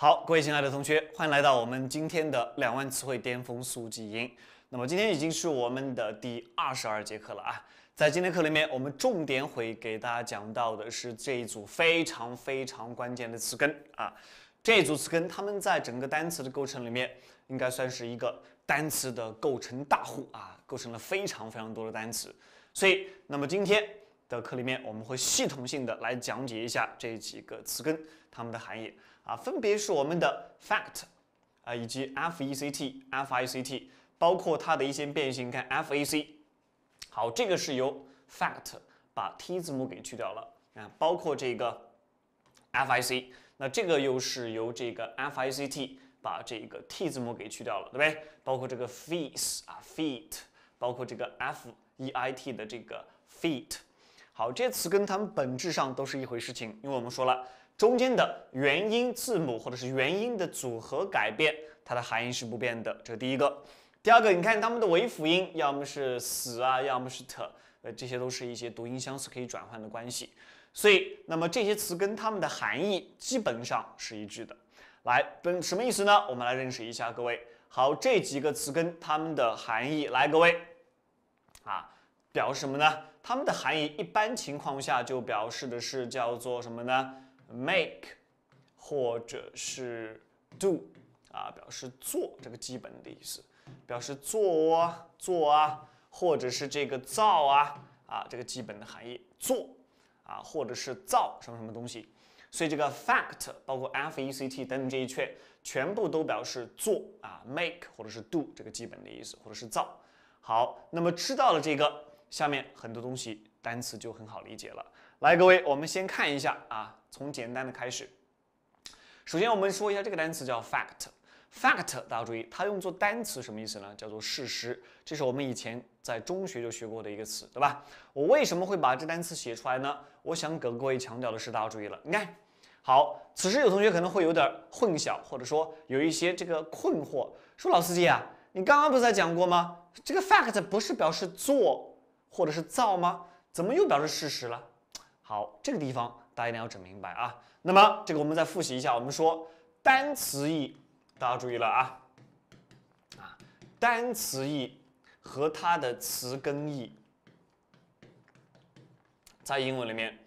好，各位亲爱的同学，欢迎来到我们今天的两万词汇巅峰速记营。那么今天已经是我们的第二十二节课了啊。在今天课里面，我们重点会给大家讲到的是这一组非常非常关键的词根啊。这一组词根，它们在整个单词的构成里面，应该算是一个单词的构成大户啊，构成了非常非常多的单词。所以，那么今天的课里面，我们会系统性的来讲解一下这几个词根它们的含义。啊，分别是我们的 fact 啊，以及 f e c t、f i c t，包括它的一些变形，看 f a c。好，这个是由 fact 把 t 字母给去掉了啊，包括这个 f i c，那这个又是由这个 f i c t 把这个 t 字母给去掉了，对不对？包括这个 feet 啊，feet，包括这个 f e i t 的这个 feet。好，这些词根它们本质上都是一回事情，因为我们说了。中间的元音字母或者是元音的组合改变，它的含义是不变的。这是第一个。第二个，你看它们的尾辅音，要么是 s 啊，要么是 t，呃，这些都是一些读音相似可以转换的关系。所以，那么这些词根它们的含义基本上是一致的。来，本什么意思呢？我们来认识一下，各位。好，这几个词根它们的含义，来，各位，啊，表示什么呢？它们的含义一般情况下就表示的是叫做什么呢？make 或者是 do 啊，表示做这个基本的意思，表示做啊做啊，或者是这个造啊啊这个基本的含义做啊，或者是造什么什么东西。所以这个 fact 包括 f e c t 等等这一圈，全部都表示做啊 make 或者是 do 这个基本的意思，或者是造。好，那么知道了这个，下面很多东西单词就很好理解了。来，各位，我们先看一下啊，从简单的开始。首先，我们说一下这个单词叫 fact。fact，大家注意，它用作单词什么意思呢？叫做事实。这是我们以前在中学就学过的一个词，对吧？我为什么会把这单词写出来呢？我想给各位强调的是，大家注意了，你看，好，此时有同学可能会有点混淆，或者说有一些这个困惑，说老司机啊，你刚刚不是在讲过吗？这个 fact 不是表示做或者是造吗？怎么又表示事实了？好，这个地方大家一定要整明白啊。那么这个我们再复习一下，我们说单词义，大家注意了啊啊，单词义和它的词根义，在英文里面，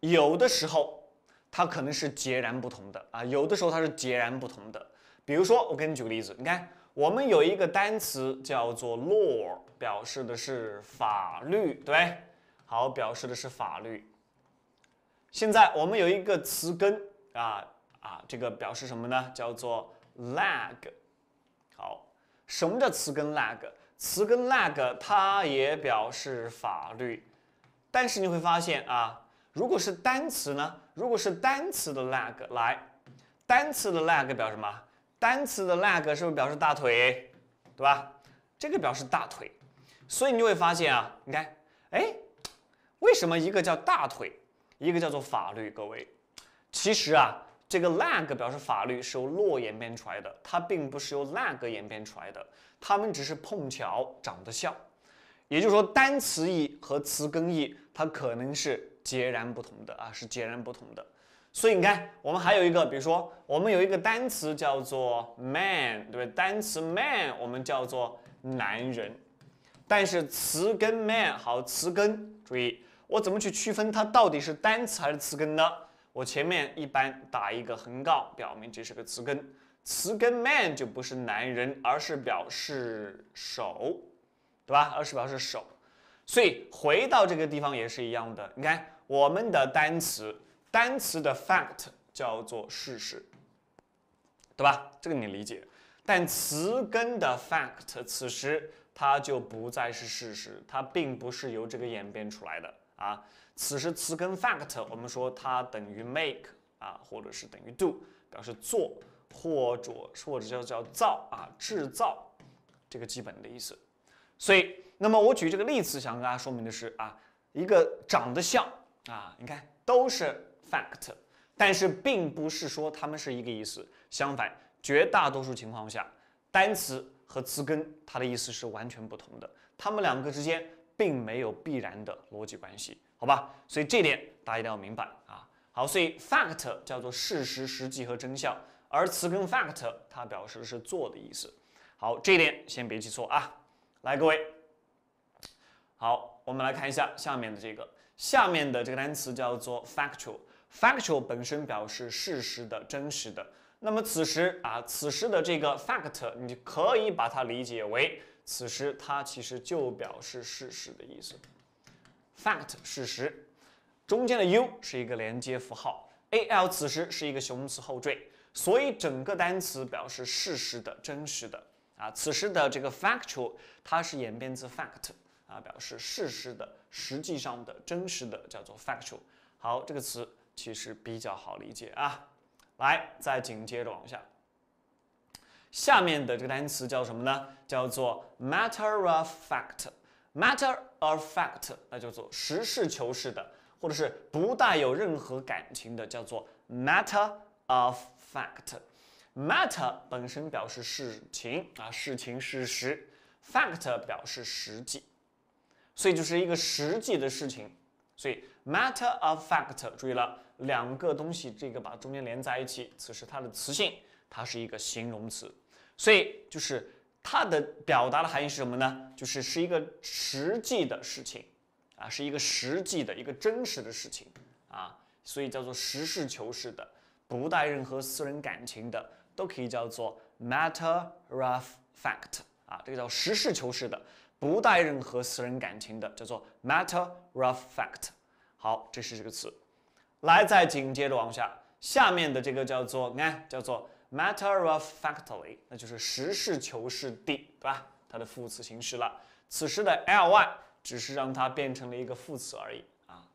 有的时候它可能是截然不同的啊，有的时候它是截然不同的。比如说，我给你举个例子，你看我们有一个单词叫做 law，表示的是法律，对，好，表示的是法律。现在我们有一个词根啊啊，这个表示什么呢？叫做 lag。好，什么叫词根 lag？词根 lag 它也表示法律，但是你会发现啊，如果是单词呢？如果是单词的 lag，来，单词的 lag 表什么？单词的 lag 是不是表示大腿？对吧？这个表示大腿，所以你就会发现啊，你看，哎，为什么一个叫大腿？一个叫做法律，各位，其实啊，这个 lag 表示法律是由 law 演变出来的，它并不是由 lag 演变出来的，它们只是碰巧长得像。也就是说，单词义和词根义它可能是截然不同的啊，是截然不同的。所以你看，我们还有一个，比如说，我们有一个单词叫做 man，对不对？单词 man 我们叫做男人，但是词根 man 好，词根注意。我怎么去区分它到底是单词还是词根呢？我前面一般打一个横杠，表明这是个词根。词根 man 就不是男人，而是表示手，对吧？而是表示手。所以回到这个地方也是一样的。你看我们的单词，单词的 fact 叫做事实，对吧？这个你理解。但词根的 fact 此时它就不再是事实，它并不是由这个演变出来的。啊，此时词根 fact，我们说它等于 make 啊，或者是等于 do，表示做或者或者叫叫造啊，制造这个基本的意思。所以，那么我举这个例子，想跟大家说明的是啊，一个长得像啊，你看都是 fact，但是并不是说它们是一个意思。相反，绝大多数情况下，单词和词根它的意思是完全不同的，它们两个之间。并没有必然的逻辑关系，好吧？所以这点大家一定要明白啊。好，所以 fact 叫做事实、实际和真相，而词根 fact 它表示的是做的意思。好，这一点先别记错啊。来，各位，好，我们来看一下下面的这个，下面的这个单词叫做 factual。factual 本身表示事实的、真实的。那么此时啊，此时的这个 fact，你可以把它理解为，此时它其实就表示事实的意思。fact 事实，中间的 u 是一个连接符号，al 此时是一个形容词后缀，所以整个单词表示事实的、真实的啊。此时的这个 factual 它是演变自 fact 啊，表示事实的、实际上的、真实的，叫做 factual。好，这个词其实比较好理解啊。来，再紧接着往下，下面的这个单词叫什么呢？叫做 matter of fact。matter of fact，那叫做实事求是的，或者是不带有任何感情的，叫做 matter of fact。matter 本身表示事情啊，事情事实；fact 表示实际，所以就是一个实际的事情。所以 matter of fact，注意了。两个东西，这个把中间连在一起，此时它的词性，它是一个形容词，所以就是它的表达的含义是什么呢？就是是一个实际的事情，啊，是一个实际的一个真实的事情，啊，所以叫做实事求是的，不带任何私人感情的，都可以叫做 matter of fact，啊，这个叫实事求是的，不带任何私人感情的，叫做 matter of fact。好，这是这个词。来，再紧接着往下，下面的这个叫做，你看，叫做 matter of factly，那就是实事求是的，对吧？它的副词形式了。此时的 ly 只是让它变成了一个副词而已啊。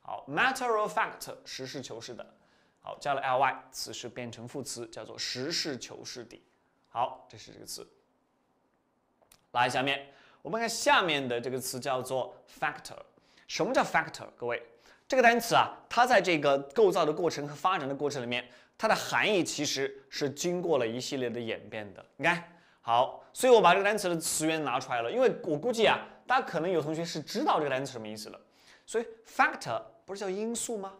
好，matter of fact，实事求是的。好，加了 ly，此时变成副词，叫做实事求是的。好，这是这个词。来，下面我们看下面的这个词叫做 factor。什么叫 factor？各位？这个单词啊，它在这个构造的过程和发展的过程里面，它的含义其实是经过了一系列的演变的。你看，好，所以我把这个单词的词源拿出来了，因为我估计啊，大家可能有同学是知道这个单词什么意思了。所以 factor 不是叫因素吗？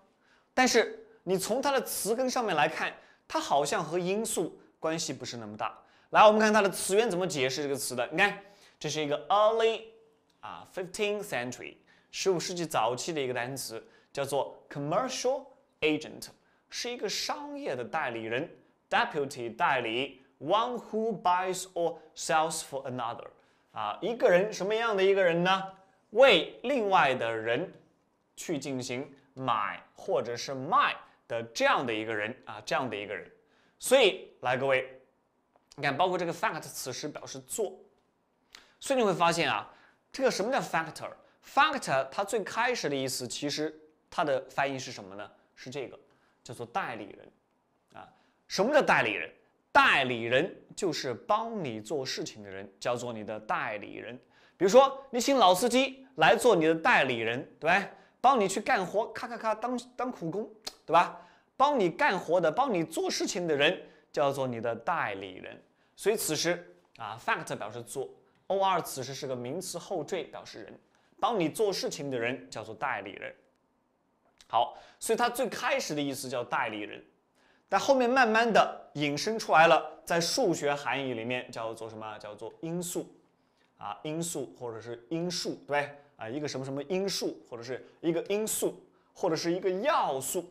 但是你从它的词根上面来看，它好像和因素关系不是那么大。来，我们看它的词源怎么解释这个词的。你看，这是一个 early 啊，fifteenth century，十五世纪早期的一个单词。叫做 commercial agent，是一个商业的代理人；deputy 代理，one who buys or sells for another，啊，一个人什么样的一个人呢？为另外的人去进行买或者是卖的这样的一个人啊，这样的一个人。所以来各位，你看，包括这个 fact 此时表示做，所以你会发现啊，这个什么叫 factor？factor 它最开始的意思其实。它的翻译是什么呢？是这个，叫做代理人，啊，什么叫代理人？代理人就是帮你做事情的人，叫做你的代理人。比如说，你请老司机来做你的代理人，对吧？帮你去干活，咔咔咔，当当苦工，对吧？帮你干活的，帮你做事情的人，叫做你的代理人。所以此时啊，fact 表示做，or 此时是个名词后缀，表示人，帮你做事情的人叫做代理人。好，所以它最开始的意思叫代理人，但后面慢慢的引申出来了，在数学含义里面叫做什么？叫做因素，啊，因素或者是因数，对啊，一个什么什么因数，或者是一个因素，或者是一个要素，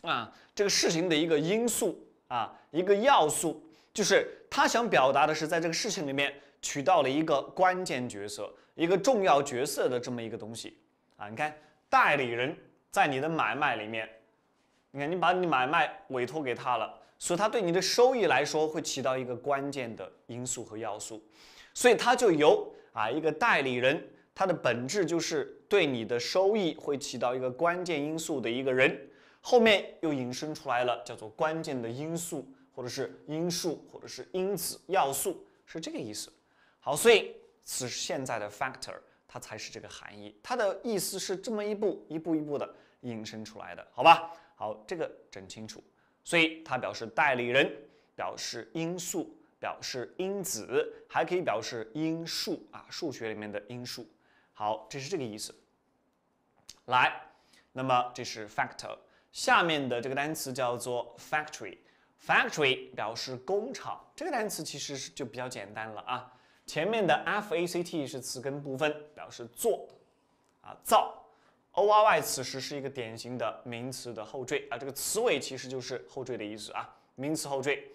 啊，这个事情的一个因素啊，一个要素，就是他想表达的是在这个事情里面取到了一个关键角色，一个重要角色的这么一个东西，啊，你看代理人。在你的买卖里面，你看你把你买卖委托给他了，所以他对你的收益来说会起到一个关键的因素和要素，所以他就由啊一个代理人，他的本质就是对你的收益会起到一个关键因素的一个人，后面又引申出来了叫做关键的因素或者是因素或者是因子要素是这个意思。好，所以此现在的 factor。它才是这个含义，它的意思是这么一步一步一步的引申出来的，好吧？好，这个整清楚。所以它表示代理人，表示因素，表示因子，还可以表示因数啊，数学里面的因数。好，这是这个意思。来，那么这是 factor，下面的这个单词叫做 factory。factory 表示工厂，这个单词其实是就比较简单了啊。前面的 f a c t 是词根部分，表示做啊造。o r y 此时是一个典型的名词的后缀啊，这个词尾其实就是后缀的意思啊，名词后缀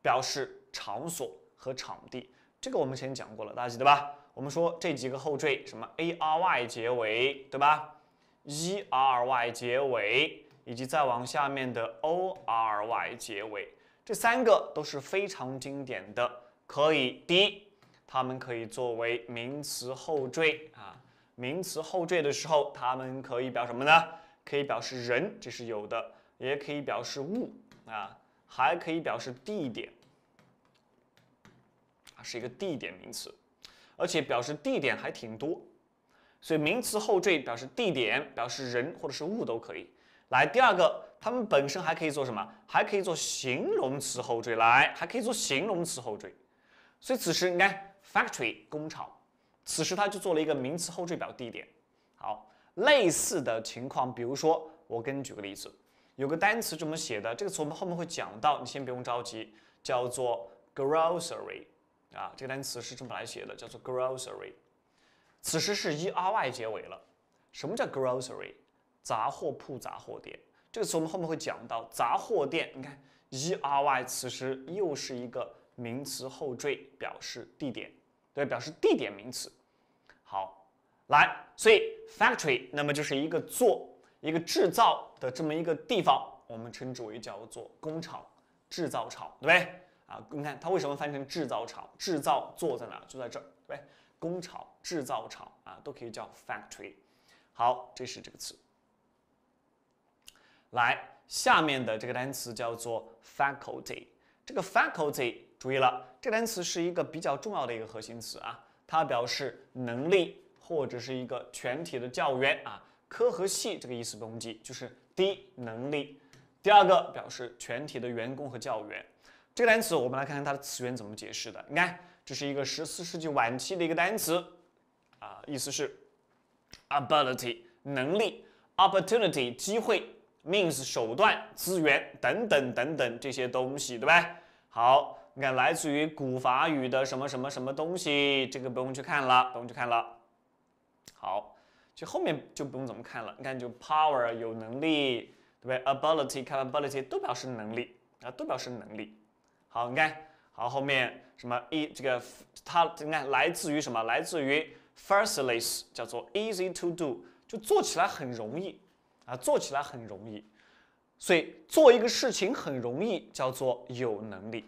表示场所和场地。这个我们前讲过了，大家记得吧？我们说这几个后缀，什么 a r y 结尾，对吧？e r y 结尾，以及再往下面的 o r y 结尾，这三个都是非常经典的，可以第一，它们可以作为名词后缀啊。名词后缀的时候，它们可以表什么呢？可以表示人，这是有的；也可以表示物啊，还可以表示地点啊，是一个地点名词，而且表示地点还挺多。所以名词后缀表示地点、表示人或者是物都可以。来，第二个，它们本身还可以做什么？还可以做形容词后缀。来，还可以做形容词后缀。所以此时你看，factory 工厂。此时他就做了一个名词后缀表地点。好，类似的情况，比如说我给你举个例子，有个单词这么写的，这个词我们后面会讲到，你先不用着急，叫做 grocery 啊，这个单词是这么来写的，叫做 grocery。此时是 e r y 结尾了。什么叫 grocery？杂货铺、杂货店。这个词我们后面会讲到，杂货店，你看 e r y 此时又是一个名词后缀，表示地点。对，表示地点名词。好，来，所以 factory 那么就是一个做、一个制造的这么一个地方，我们称之为叫做工厂、制造厂，对不对？啊，你看它为什么翻成制造厂？制造做在哪？就在这儿，对，工厂、制造厂啊，都可以叫 factory。好，这是这个词。来，下面的这个单词叫做 faculty，这个 faculty。注意了，这个单词是一个比较重要的一个核心词啊，它表示能力或者是一个全体的教员啊，科和系这个意思不用记，就是第一能力，第二个表示全体的员工和教员。这个单词我们来看看它的词源怎么解释的。你看，这是一个十四世纪晚期的一个单词啊，意思是 ability 能力，opportunity 机会，means 手段、资源等等等等这些东西，对吧？好。你看，来自于古法语的什么什么什么东西，这个不用去看了，不用去看了。好，就后面就不用怎么看了。你看，就 power 有能力，对不对？ability capability 都表示能力啊，都表示能力。好，你看，好后面什么一这个它你看来自于什么？来自于 firstly 叫做 easy to do，就做起来很容易啊，做起来很容易。所以做一个事情很容易，叫做有能力。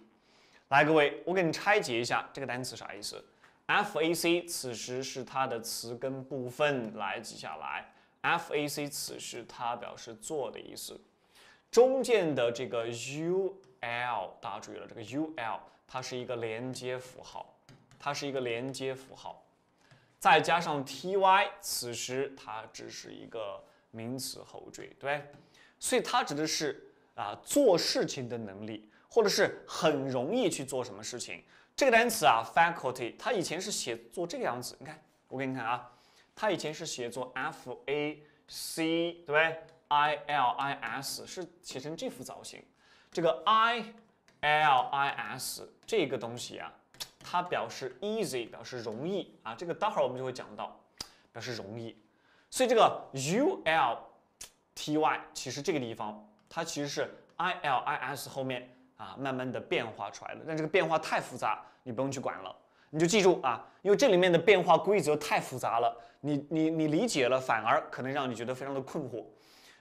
来，各位，我给你拆解一下这个单词啥意思。F A C 此时是它的词根部分，来记下来。F A C 此时它表示做的意思。中间的这个 U L，大家注意了，这个 U L 它是一个连接符号，它是一个连接符号。再加上 T Y，此时它只是一个名词后缀，对所以它指的是啊做事情的能力。或者是很容易去做什么事情，这个单词啊，faculty，它以前是写作这个样子。你看，我给你看啊，它以前是写作 f a c，对不对？i l i s 是写成这副造型。这个 i l i s 这个东西啊，它表示 easy，表示容易啊。这个待会儿我们就会讲到，表示容易。所以这个 u l t y，其实这个地方它其实是 i l i s 后面。啊，慢慢的变化出来了，但这个变化太复杂，你不用去管了，你就记住啊，因为这里面的变化规则太复杂了，你你你理解了，反而可能让你觉得非常的困惑，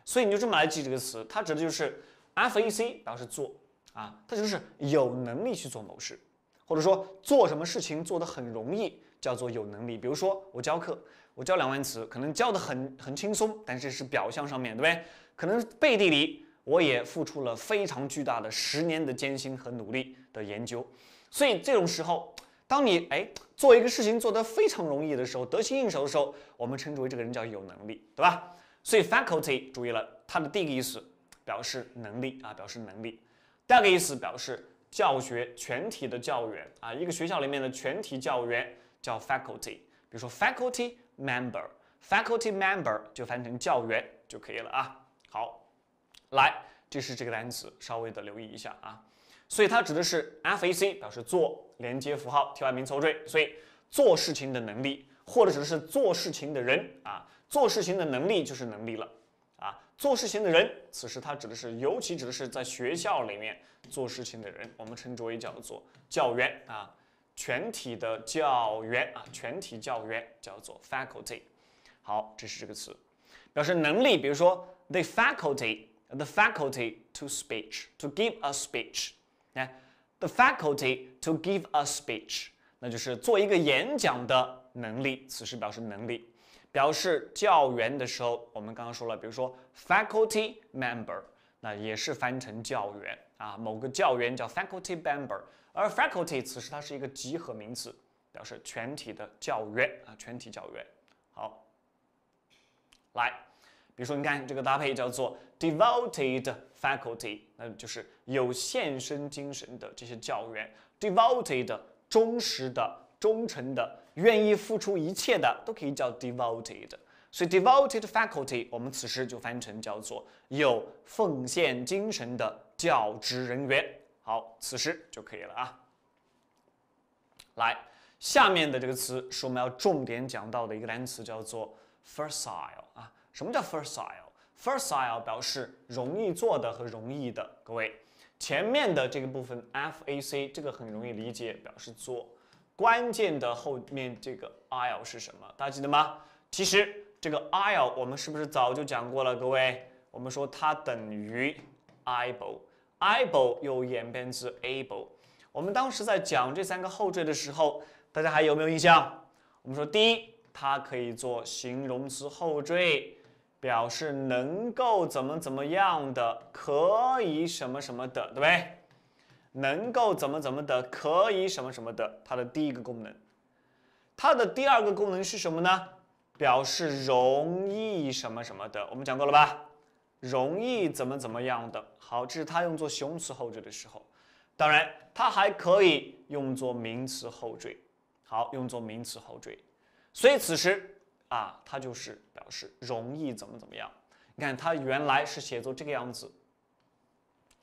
所以你就这么来记这个词，它指的就是 F A C 表示做啊，它就是有能力去做某事，或者说做什么事情做得很容易，叫做有能力。比如说我教课，我教两万词，可能教的很很轻松，但是是表象上面对不对？可能背地里。我也付出了非常巨大的十年的艰辛和努力的研究，所以这种时候，当你哎做一个事情做得非常容易的时候，得心应手的时候，我们称之为这个人叫有能力，对吧？所以 faculty 注意了，它的第一个意思表示能力啊，表示能力；第二个意思表示教学全体的教员啊，一个学校里面的全体教员叫 faculty。比如说 faculty member，faculty member 就翻成教员就可以了啊。好。来，这是这个单词，稍微的留意一下啊。所以它指的是 FAC，表示做连接符号替换名词后缀，所以做事情的能力，或者指的是做事情的人啊，做事情的能力就是能力了啊，做事情的人，此时它指的是，尤其指的是在学校里面做事情的人，我们称之为叫做教员啊，全体的教员啊，全体教员叫做 faculty。好，这是这个词，表示能力，比如说 the faculty The faculty to speech，to give a speech。来，the faculty to give a speech，那就是做一个演讲的能力。此时表示能力，表示教员的时候，我们刚刚说了，比如说 faculty member，那也是翻成教员啊。某个教员叫 faculty member，而 faculty 此时它是一个集合名词，表示全体的教员啊，全体教员。好，来，比如说你看这个搭配叫做 devoted。faculty，那就是有献身精神的这些教员，devoted，忠实的、忠诚的、愿意付出一切的，都可以叫 devoted。所以 devoted faculty，我们此时就翻译成叫做有奉献精神的教职人员。好，此时就可以了啊。来，下面的这个词是我们要重点讲到的一个单词，叫做 facile。什么叫 facile？Facile 表示容易做的和容易的，各位，前面的这个部分 fac 这个很容易理解，表示做。关键的后面这个 il 是什么？大家记得吗？其实这个 il 我们是不是早就讲过了？各位，我们说它等于 able，able 又演变自 able。我们当时在讲这三个后缀的时候，大家还有没有印象？我们说第一，它可以做形容词后缀。表示能够怎么怎么样的，可以什么什么的，对不对？能够怎么怎么的，可以什么什么的，它的第一个功能。它的第二个功能是什么呢？表示容易什么什么的，我们讲过了吧？容易怎么怎么样的。好，这是它用作形容词后缀的时候。当然，它还可以用作名词后缀。好，用作名词后缀。所以此时。啊，它就是表示容易怎么怎么样。你看，它原来是写作这个样子。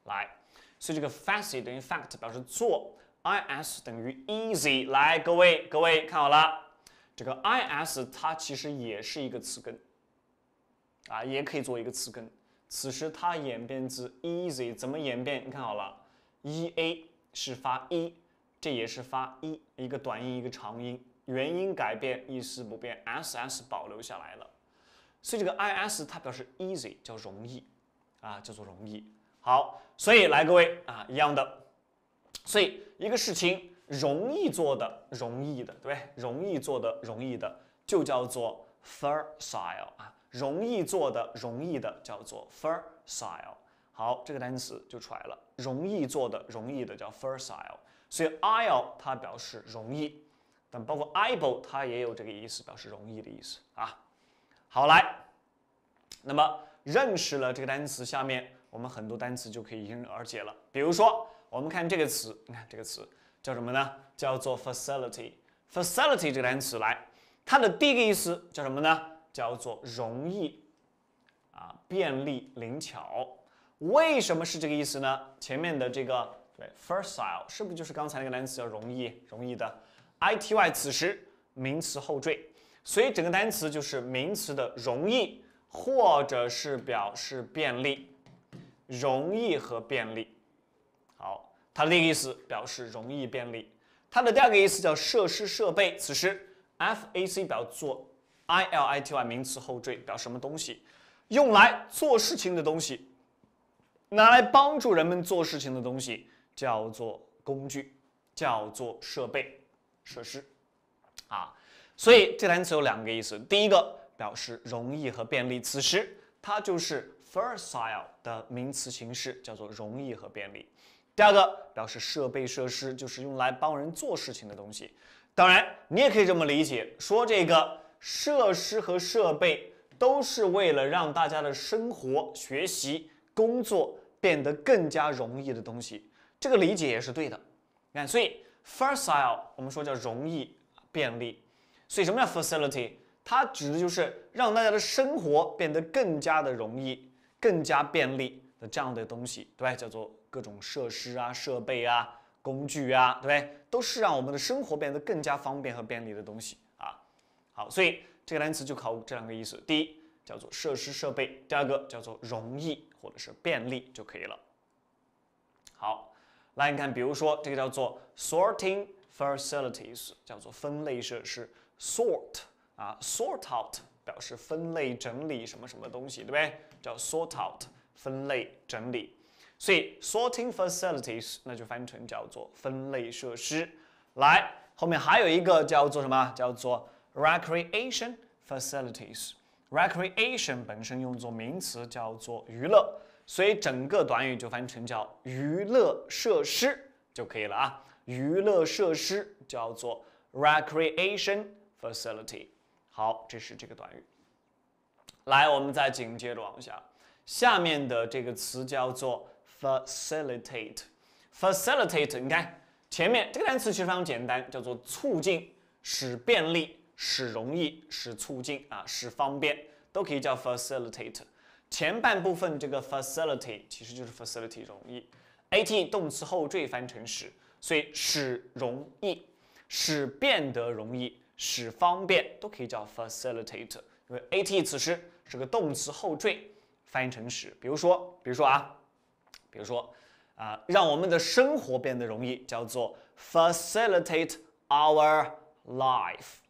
来，所以这个 faci 等于 fact 表示做，is 等于 easy。来，各位各位看好了，这个 is 它其实也是一个词根，啊，也可以做一个词根。此时它演变自 easy，怎么演变？你看好了，e a 是发 e，，这也是发 e，，一个短音一个长音。元音改变，意思不变，ss 保留下来了，所以这个 is 它表示 easy，叫容易，啊，叫做容易。好，所以来各位啊，一样的，所以一个事情容易做的，容易的，对不对？容易做的，容易的，就叫做 facile 啊，容易做的，容易的叫做 facile。好，这个单词就出来了，容易做的，容易的叫 facile。所以 il 它表示容易。但包括 able，它也有这个意思，表示容易的意思啊。好，来，那么认识了这个单词，下面我们很多单词就可以迎刃而解了。比如说，我们看这个词，你看这个词叫什么呢？叫做 facility。facility 这个单词来，它的第一个意思叫什么呢？叫做容易啊，便利、灵巧。为什么是这个意思呢？前面的这个对 facile 是不是就是刚才那个单词叫容易、容易的？ity 此时名词后缀，所以整个单词就是名词的容易，或者是表示便利，容易和便利。好，它的另一个意思表示容易便利。它的第二个意思叫设施设备，此时 fac 表做 ility 名词后缀，表什么东西？用来做事情的东西，拿来帮助人们做事情的东西，叫做工具，叫做设备。设施，啊，所以这单词有两个意思。第一个表示容易和便利，此时它就是 facile 的名词形式，叫做容易和便利。第二个表示设备设施，就是用来帮人做事情的东西。当然，你也可以这么理解，说这个设施和设备都是为了让大家的生活、学习、工作变得更加容易的东西。这个理解也是对的。你看，所以。Facile，我们说叫容易、便利，所以什么叫 facility？它指的就是让大家的生活变得更加的容易、更加便利，的这样的东西，对吧？叫做各种设施啊、设备啊、工具啊，对不对？都是让我们的生活变得更加方便和便利的东西啊。好，所以这个单词就考这两个意思：第一叫做设施设备，第二个叫做容易或者是便利就可以了。好，来你看，比如说这个叫做 sorting facilities，叫做分类设施，sort 啊，sort out 表示分类整理什么什么东西，对不对？叫 sort out。分类整理，所以 sorting facilities 那就翻译成叫做分类设施。来，后面还有一个叫做什么？叫做 recreation facilities。recreation 本身用作名词叫做娱乐，所以整个短语就翻译成叫娱乐设施就可以了啊。娱乐设施叫做 recreation facility。好，这是这个短语。来，我们再紧接着往下。下面的这个词叫做 facilitate。facilitate，你看前面这个单词其实非常简单，叫做促进、使便利、使容易、使促进啊、使方便，都可以叫 facilitate。前半部分这个 facility 其实就是 facility 容易，at 动词后缀翻成使，所以使容易、使变得容易、使方便都可以叫 facilitate。因为 at 此时是个动词后缀。翻译成使，比如说，比如说啊，比如说啊，让我们的生活变得容易，叫做 facilitate our life；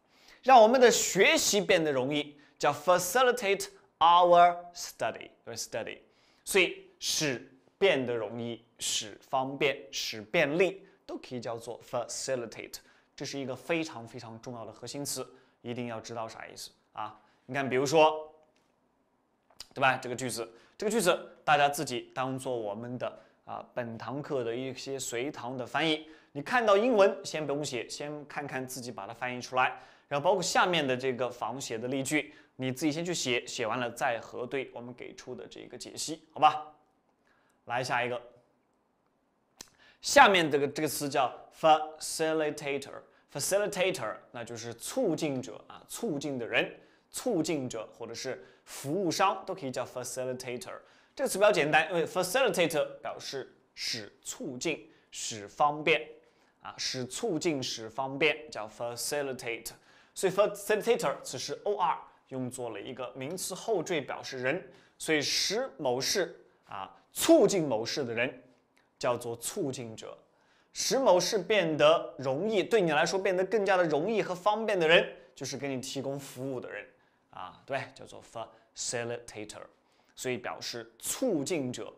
让我们的学习变得容易，叫 facilitate our study，对，study。所以使变得容易，使方便，使便利，都可以叫做 facilitate。这是一个非常非常重要的核心词，一定要知道啥意思啊？你看，比如说。对吧？这个句子，这个句子大家自己当做我们的啊本堂课的一些随堂的翻译。你看到英文先不用写，先看看自己把它翻译出来，然后包括下面的这个仿写的例句，你自己先去写，写完了再核对我们给出的这个解析，好吧？来下一个，下面这个这个词叫 facilitator，facilitator 那就是促进者啊，促进的人，促进者或者是。服务商都可以叫 facilitator，这个词比较简单，因为 facilitator 表示使促进、使方便啊，使促进、使方便叫 facilitate，所以 facilitator 此时 or 用作了一个名词后缀表示人，所以使某事啊促进某事的人叫做促进者，使某事变得容易，对你来说变得更加的容易和方便的人，就是给你提供服务的人。啊，对，叫做 facilitator，所以表示促进者，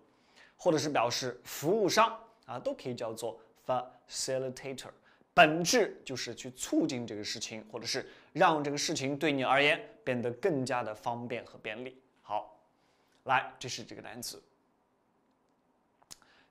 或者是表示服务商啊，都可以叫做 facilitator。本质就是去促进这个事情，或者是让这个事情对你而言变得更加的方便和便利。好，来，这是这个单词。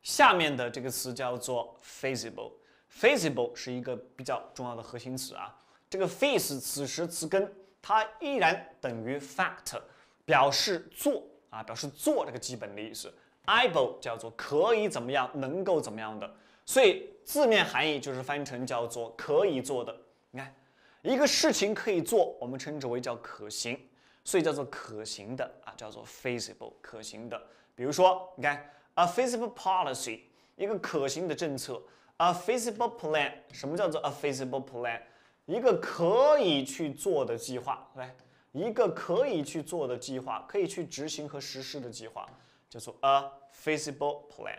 下面的这个词叫做 feasible，feasible 是一个比较重要的核心词啊。这个 face 此时词根。它依然等于 fact，表示做啊，表示做这个基本的意思。able 叫做可以怎么样，能够怎么样的，所以字面含义就是翻译成叫做可以做的。你看，一个事情可以做，我们称之为叫可行，所以叫做可行的啊，叫做 feasible，可行的。比如说，你看 a feasible policy，一个可行的政策；a feasible plan，什么叫做 a feasible plan？一个可以去做的计划，来，一个可以去做的计划，可以去执行和实施的计划，叫做 a feasible plan。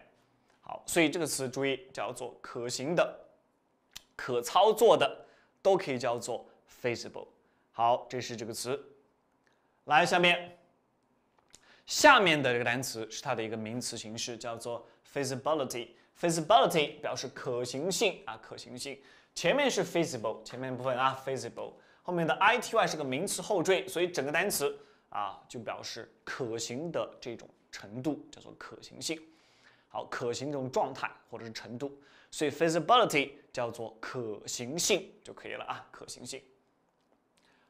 好，所以这个词注意叫做可行的、可操作的，都可以叫做 feasible。好，这是这个词。来，下面，下面的这个单词是它的一个名词形式，叫做 feasibility。feasibility 表示可行性啊，可行性。前面是 feasible，前面部分啊 feasible，后面的 ity 是个名词后缀，所以整个单词啊就表示可行的这种程度，叫做可行性。好，可行这种状态或者是程度，所以 feasibility 叫做可行性就可以了啊，可行性。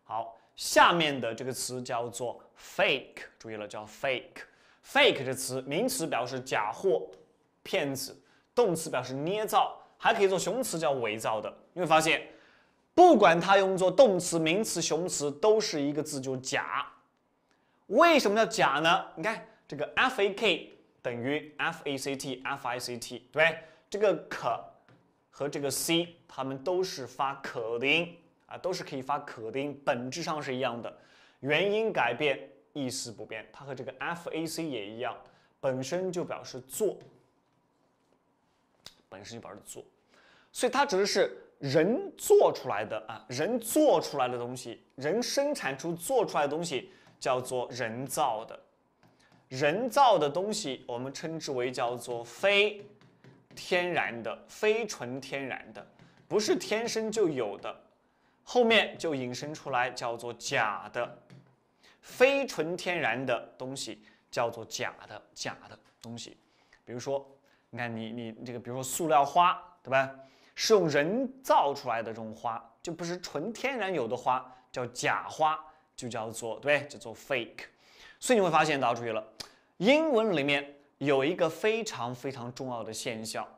好，下面的这个词叫做 fake，注意了，叫 fake，fake 这词名词表示假货、骗子，动词表示捏造。还可以做形容词叫伪造的，你会发现，不管它用作动词、名词、形容词，都是一个字，就是假。为什么叫假呢？你看这个 f a k 等于 f a c t f i c t，对，这个可和这个 c 它们都是发可的音都是可以发可的音，本质上是一样的，元音改变，意思不变。它和这个 f a c 也一样，本身就表示做，本身就表示做，所以它指的是人做出来的啊，人做出来的东西，人生产出做出来的东西叫做人造的。人造的东西，我们称之为叫做非天然的、非纯天然的，不是天生就有的，后面就引申出来叫做假的。非纯天然的东西叫做假的，假的东西。比如说，你看你你这个，比如说塑料花，对吧？是用人造出来的这种花，就不是纯天然有的花，叫假花，就叫做对，叫做 fake。所以你会发现，大家注意了，英文里面有一个非常非常重要的现象，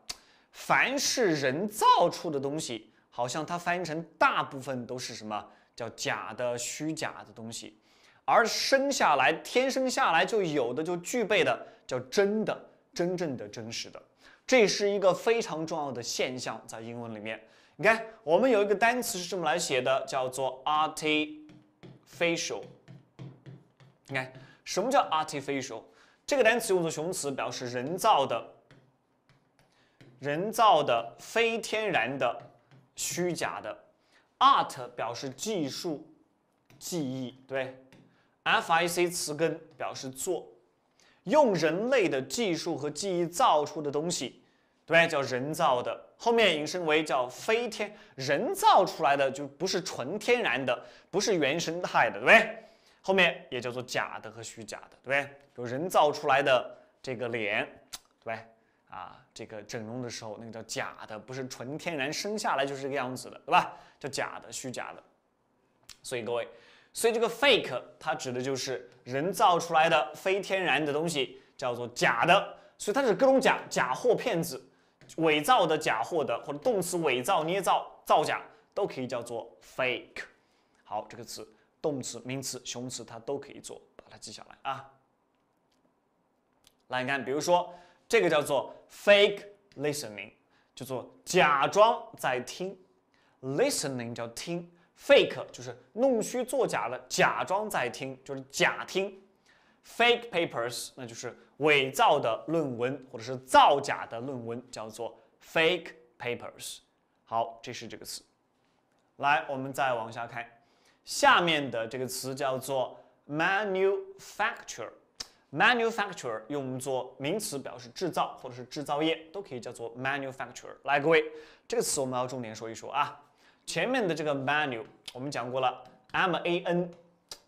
凡是人造出的东西，好像它翻译成大部分都是什么叫假的、虚假的东西，而生下来、天生下来就有的、就具备的叫真的、真正的、真实的，这是一个非常重要的现象，在英文里面。你看，我们有一个单词是这么来写的，叫做 artificial。你看。什么叫 artificial？这个单词用作形容词，表示人造的、人造的、非天然的、虚假的。art 表示技术、技艺，对。fic 词根表示做，用人类的技术和技艺造出的东西，对，叫人造的。后面引申为叫非天人造出来的，就不是纯天然的，不是原生态的，对不对？后面也叫做假的和虚假的，对不对？比如人造出来的这个脸，对？啊，这个整容的时候那个叫假的，不是纯天然生下来就是这个样子的，对吧？叫假的、虚假的。所以各位，所以这个 fake 它指的就是人造出来的非天然的东西，叫做假的。所以它是各种假、假货、骗子、伪造的、假货的，或者动词伪造、捏造、造假都可以叫做 fake。好，这个词。动词、名词、形容词，它都可以做，把它记下来啊。来，你看，比如说这个叫做 fake listening，叫做假装在听；listening 叫听；fake 就是弄虚作假的，假装在听，就是假听；fake papers 那就是伪造的论文或者是造假的论文，叫做 fake papers。好，这是这个词。来，我们再往下看。下面的这个词叫做 manufacture。Manufacture 用作名词表示制造或者是制造业，都可以叫做 manufacturer。来，各位，这个词我们要重点说一说啊。前面的这个 manu 我们讲过了，m a n，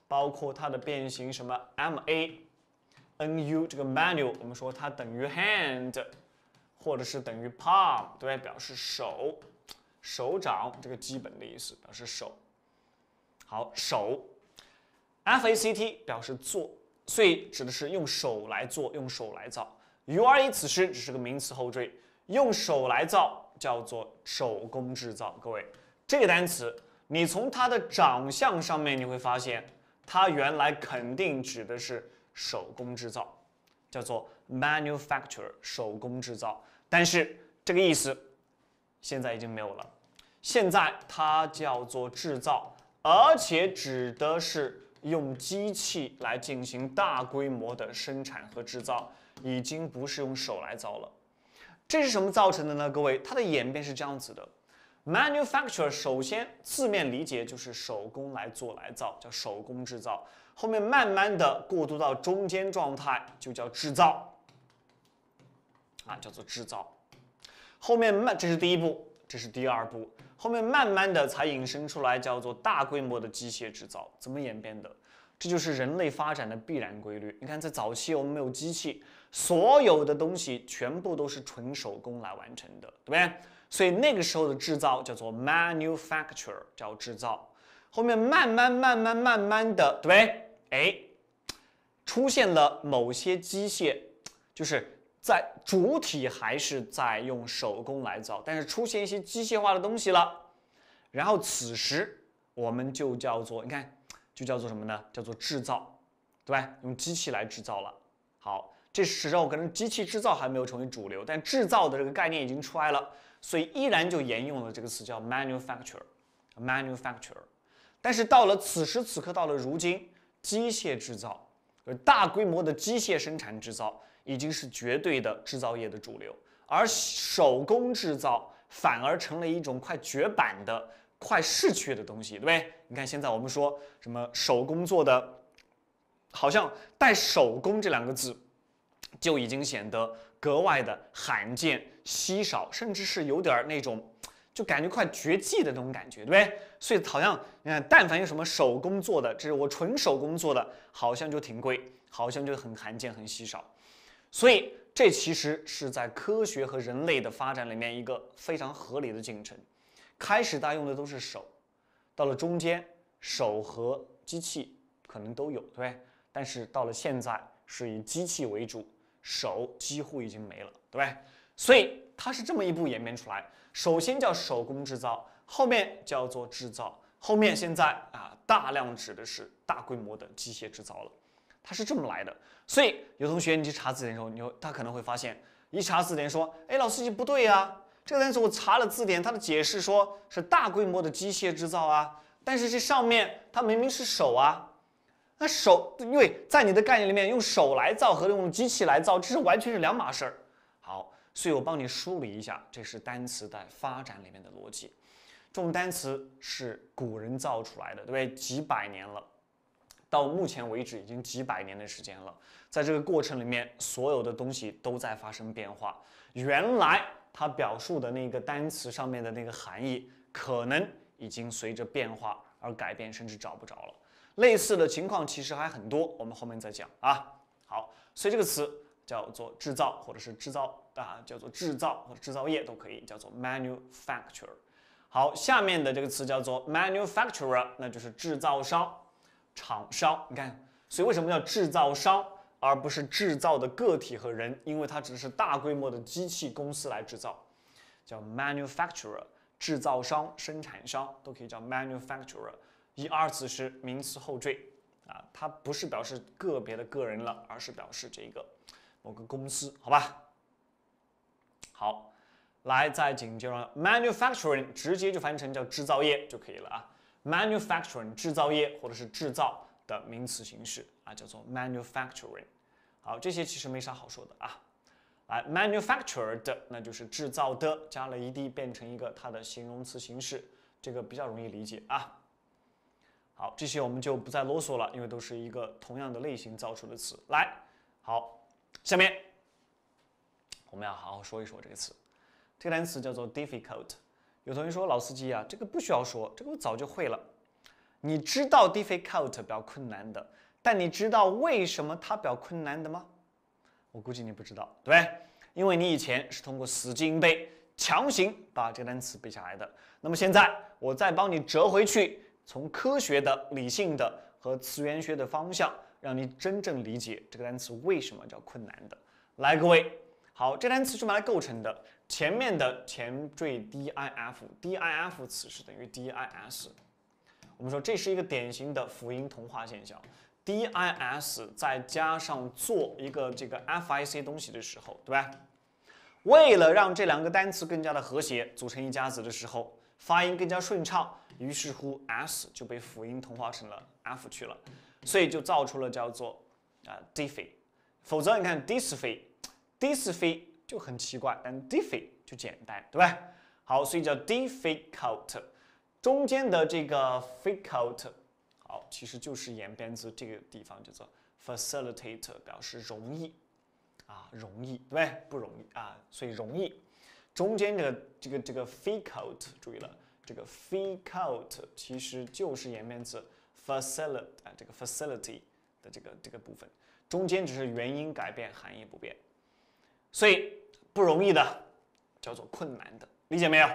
包括它的变形什么 m a n u，这个 manu 我们说它等于 hand，或者是等于 palm，对，表示手、手掌这个基本的意思，表示手。好，手，f a c t 表示做，所以指的是用手来做，用手来造。u r e 此时只是个名词后缀，用手来造叫做手工制造。各位，这个单词你从它的长相上面你会发现，它原来肯定指的是手工制造，叫做 manufacture 手工制造。但是这个意思现在已经没有了，现在它叫做制造。而且指的是用机器来进行大规模的生产和制造，已经不是用手来造了。这是什么造成的呢？各位，它的演变是这样子的：manufacture 首先字面理解就是手工来做来造，叫手工制造；后面慢慢的过渡到中间状态，就叫制造，啊，叫做制造。后面慢，这是第一步，这是第二步。后面慢慢的才引申出来，叫做大规模的机械制造，怎么演变的？这就是人类发展的必然规律。你看，在早期我们没有机器，所有的东西全部都是纯手工来完成的，对不对？所以那个时候的制造叫做 manufacture，叫制造。后面慢慢慢慢慢慢的，对不对？哎，出现了某些机械，就是。在主体还是在用手工来造，但是出现一些机械化的东西了，然后此时我们就叫做，你看，就叫做什么呢？叫做制造，对吧？用机器来制造了。好，这时候可能机器制造还没有成为主流，但制造的这个概念已经出来了，所以依然就沿用了这个词叫 manufacture，manufacture。但是到了此时此刻，到了如今，机械制造，大规模的机械生产制造已经是绝对的制造业的主流，而手工制造反而成了一种快绝版的、快逝去的东西，对不对？你看现在我们说什么手工做的，好像带“手工”这两个字。就已经显得格外的罕见、稀少，甚至是有点那种，就感觉快绝迹的那种感觉，对不对？所以好像你看，但凡有什么手工做的，这是我纯手工做的，好像就挺贵，好像就很罕见、很稀少。所以这其实是在科学和人类的发展里面一个非常合理的进程。开始大家用的都是手，到了中间，手和机器可能都有，对？但是到了现在，是以机器为主。手几乎已经没了，对不对？所以它是这么一步演变出来。首先叫手工制造，后面叫做制造，后面现在啊大量指的是大规模的机械制造了。它是这么来的。所以有同学你去查字典的时候，你他可能会发现，一查字典说，哎，老师你不对呀，这个单词我查了字典，它的解释说是大规模的机械制造啊，但是这上面它明明是手啊。那手，因为在你的概念里面，用手来造和用机器来造，这是完全是两码事儿。好，所以我帮你梳理一下，这是单词在发展里面的逻辑。这种单词是古人造出来的，对不对？几百年了，到目前为止已经几百年的时间了。在这个过程里面，所有的东西都在发生变化。原来它表述的那个单词上面的那个含义，可能已经随着变化而改变，甚至找不着了。类似的情况其实还很多，我们后面再讲啊。好，所以这个词叫做制造，或者是制造啊，叫做制造或者制造业都可以，叫做 manufacture。好，下面的这个词叫做 manufacturer，那就是制造商、厂商。你看，所以为什么叫制造商而不是制造的个体和人？因为它只是大规模的机器公司来制造，叫 manufacturer，制造商、生产商都可以叫 manufacturer。一二词是名词后缀啊，它不是表示个别的个人了，而是表示这个某个公司，好吧？好，来再紧接着，manufacturing 直接就翻译成叫制造业就可以了啊。Manufacturing 制造业或者是制造的名词形式啊，叫做 manufacturing。好，这些其实没啥好说的啊。来，manufactured 那就是制造的，加了 ed 变成一个它的形容词形式，这个比较容易理解啊。好，这些我们就不再啰嗦了，因为都是一个同样的类型造出的词。来，好，下面我们要好好说一说这个词。这个单词叫做 difficult。有同学说老司机啊，这个不需要说，这个我早就会了。你知道 difficult 比较困难的，但你知道为什么它比较困难的吗？我估计你不知道，对？因为你以前是通过死记硬背强行把这个单词背下来的。那么现在我再帮你折回去。从科学的、理性的和词源学的方向，让你真正理解这个单词为什么叫困难的。来，各位，好，这单词是用来构成的？前面的前缀 dif，dif 此时等于 dis。我们说这是一个典型的辅音同化现象。dis 再加上做一个这个 fic 东西的时候，对吧？为了让这两个单词更加的和谐，组成一家子的时候，发音更加顺畅。于是乎，s 就被辅音同化成了 f 去了，所以就造出了叫做啊 diff。否则你看 d i s f y d i s f y 就很奇怪，但 difficult 就简单，对吧？好，所以叫 difficult。中间的这个 difficult，好，其实就是演变自这个地方叫做 facilitate，表示容易啊，容易，对不对？不容易啊，所以容易。中间这个这个这个 difficult，注意了。这个 difficult 其实就是演变自 facility 啊，这个 facility 的这个这个部分，中间只是元音改变，含义不变，所以不容易的叫做困难的，理解没有？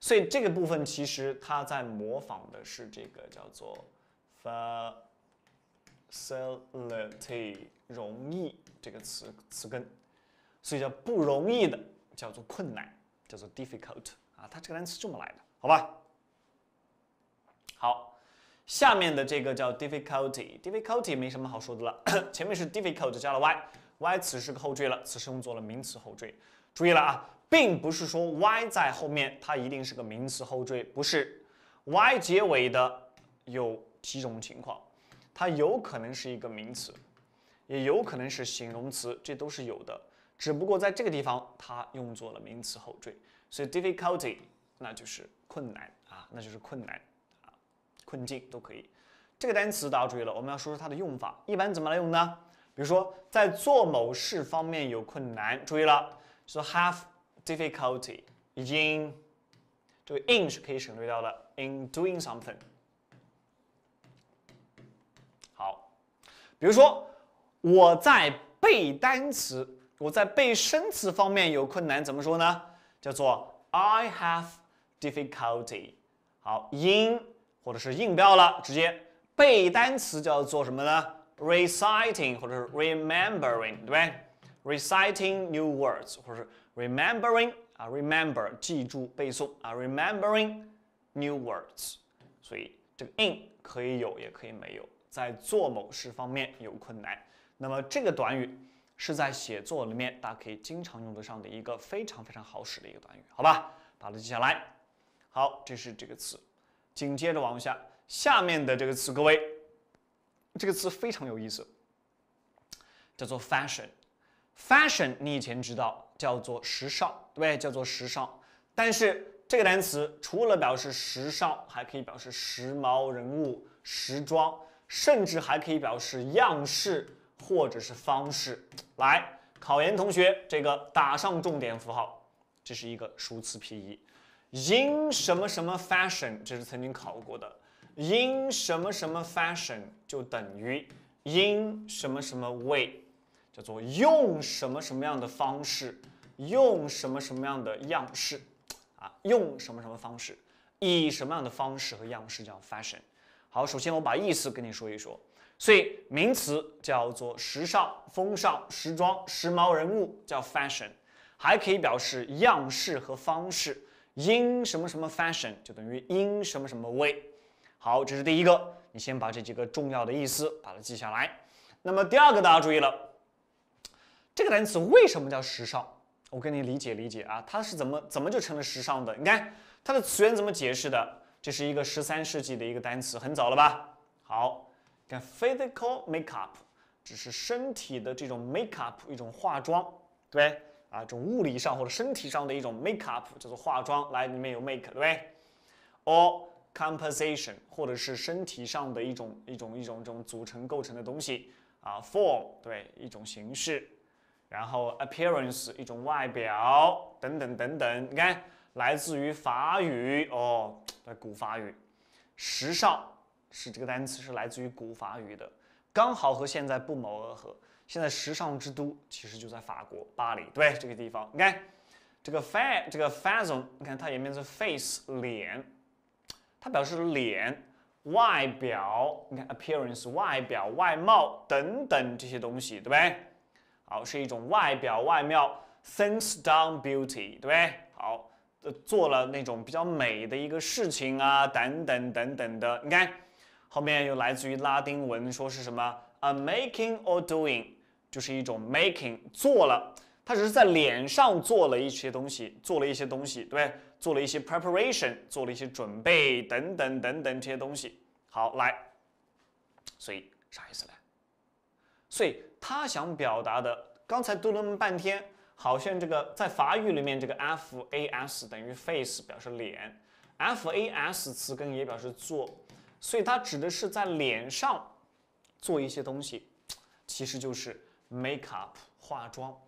所以这个部分其实它在模仿的是这个叫做 facility 容易这个词词根，所以叫不容易的叫做困难，叫做 difficult 啊，它这个单词这么来的。好吧，好，下面的这个叫 difficulty，difficulty 没什么好说的了，前面是 difficult 加了 y，，y 此时个后缀了，此时用作了名词后缀。注意了啊，并不是说 y 在后面它一定是个名词后缀，不是，y 结尾的有几种情况，它有可能是一个名词，也有可能是形容词，这都是有的。只不过在这个地方它用作了名词后缀，所以 difficulty 那就是困难啊，那就是困难啊，困境都可以。这个单词大家注意了，我们要说说它的用法，一般怎么来用呢？比如说在做某事方面有困难，注意了。说 have difficulty 已经这个 in 是可以省略掉的，in doing something。好，比如说我在背单词，我在背生词方面有困难，怎么说呢？叫做 I have difficulty。好，in 或者是 in 不要了，直接背单词叫做什么呢？reciting 或者是 remembering，对不对？reciting new words 或者是 remembering 啊，remember 记住背诵啊，remembering new words，所以这个 in 可以有也可以没有，在做某事方面有困难。那么这个短语是在写作里面大家可以经常用得上的一个非常非常好使的一个短语，好吧？把它记下来。好，这是这个词。紧接着往下，下面的这个词，各位，这个词非常有意思，叫做 fashion。Fashion，你以前知道叫做时尚，对不对？叫做时尚。但是这个单词除了表示时尚，还可以表示时髦、人物、时装，甚至还可以表示样式或者是方式。来，考研同学，这个打上重点符号，这是一个熟词偏移。因什么什么 fashion，这是曾经考过的。In 什么什么 fashion 就等于 in 什么什么 way。叫做用什么什么样的方式，用什么什么样的样式，啊，用什么什么方式，以什么样的方式和样式叫 fashion。好，首先我把意思跟你说一说。所以名词叫做时尚、风尚、时装、时髦人物叫 fashion，还可以表示样式和方式。in 什么什么 fashion 就等于 in 什么什么 way。好，这是第一个，你先把这几个重要的意思把它记下来。那么第二个大家注意了。这个单词为什么叫时尚？我跟你理解理解啊，它是怎么怎么就成了时尚的？你看它的词源怎么解释的？这是一个十三世纪的一个单词，很早了吧？好，看 physical makeup，只是身体的这种 makeup，一种化妆，对啊，这种物理上或者身体上的一种 makeup 叫做化妆，来里面有 make，对不对？or composition，或者是身体上的一种一种一种这种组成构成的东西。啊，form，对，一种形式。然后 appearance 一种外表等等等等，你看来自于法语。哦，古法语，时尚是这个单词是来自于古法语的，刚好和现在不谋而合。现在时尚之都其实就在法国巴黎，对这个地方，你看这个 fa 这个 fashion，你看它也面是 face 脸，它表示脸外表，你看 appearance 外表外貌等等这些东西，对不对？好，是一种外表外貌，things down beauty，对不对？好，做了那种比较美的一个事情啊，等等等等的。你看，后面又来自于拉丁文，说是什么？a making or doing，就是一种 making，做了，他只是在脸上做了一些东西，做了一些东西，对不对？做了一些 preparation，做了一些准备，等等等等这些东西。好，来，所以啥意思呢？所以。他想表达的，刚才读了那么半天，好像这个在法语里面，这个 f a s 等于 face 表示脸，f a s 词根也表示做，所以它指的是在脸上做一些东西，其实就是 make up 化妆，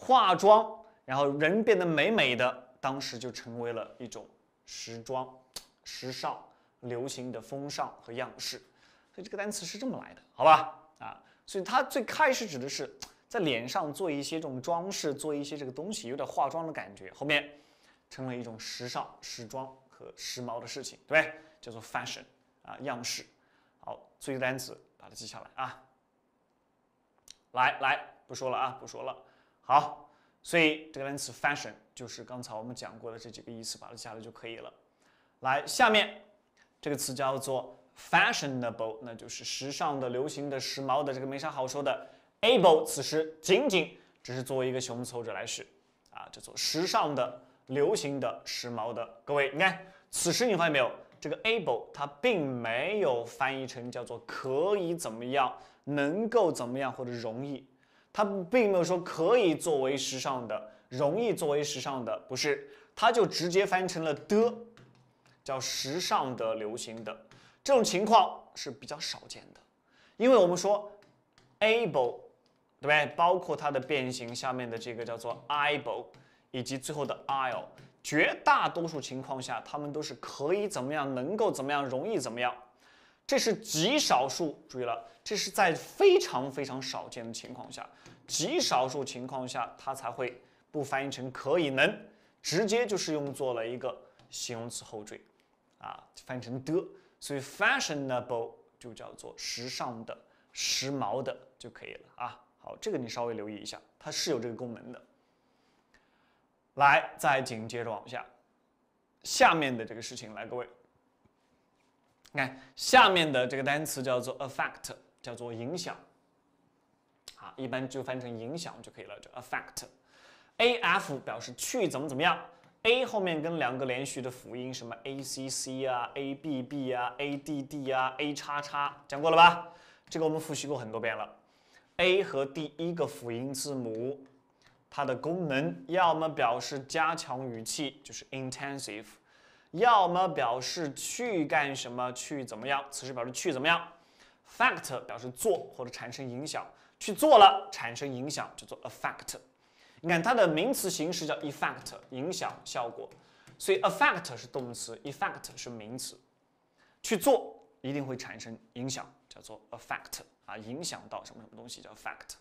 化妆，然后人变得美美的，当时就成为了一种时装、时尚、流行的风尚和样式，所以这个单词是这么来的，好吧？啊。所以它最开始指的是在脸上做一些这种装饰，做一些这个东西，有点化妆的感觉。后面成了一种时尚、时装和时髦的事情，对不对？叫做 fashion 啊，样式。好，这个单词把它记下来啊。来来，不说了啊，不说了。好，所以这个单词 fashion 就是刚才我们讲过的这几个意思，把它记下来就可以了。来，下面这个词叫做。fashionable，那就是时尚的、流行的、时髦的，这个没啥好说的。able 此时仅仅只是作为一个形容词后者来使，啊，叫做时尚的、流行的、时髦的。各位，你看此时你发现没有？这个 able 它并没有翻译成叫做可以怎么样、能够怎么样或者容易，它并没有说可以作为时尚的、容易作为时尚的，不是，它就直接翻成了的，叫时尚的、流行的。这种情况是比较少见的，因为我们说 able，对不对？包括它的变形下面的这个叫做 able，以及最后的 ile，。绝大多数情况下，他们都是可以怎么样，能够怎么样，容易怎么样。这是极少数，注意了，这是在非常非常少见的情况下，极少数情况下，它才会不翻译成可以能，直接就是用作了一个形容词后缀，啊，翻译成的。所以 fashionable 就叫做时尚的、时髦的就可以了啊。好，这个你稍微留意一下，它是有这个功能的。来，再紧接着往下，下面的这个事情来，各位，看下面的这个单词叫做 affect，叫做影响，啊，一般就翻成影响就可以了，就 affect，a f 表示去怎么怎么样，a 后面跟两个连续的辅音，什么 a c c 啊，a b b 啊，a d d 啊，a 叉叉，讲过了吧？这个我们复习过很多遍了，a 和第一个辅音字母。它的功能要么表示加强语气，就是 intensive；要么表示去干什么，去怎么样。此时表示去怎么样。fact 表示做或者产生影响，去做了产生影响叫做 affect。你看它的名词形式叫 effect，影响效果，所以 affect 是动词，effect 是名词。去做一定会产生影响，叫做 affect 啊，影响到什么什么东西叫 fact。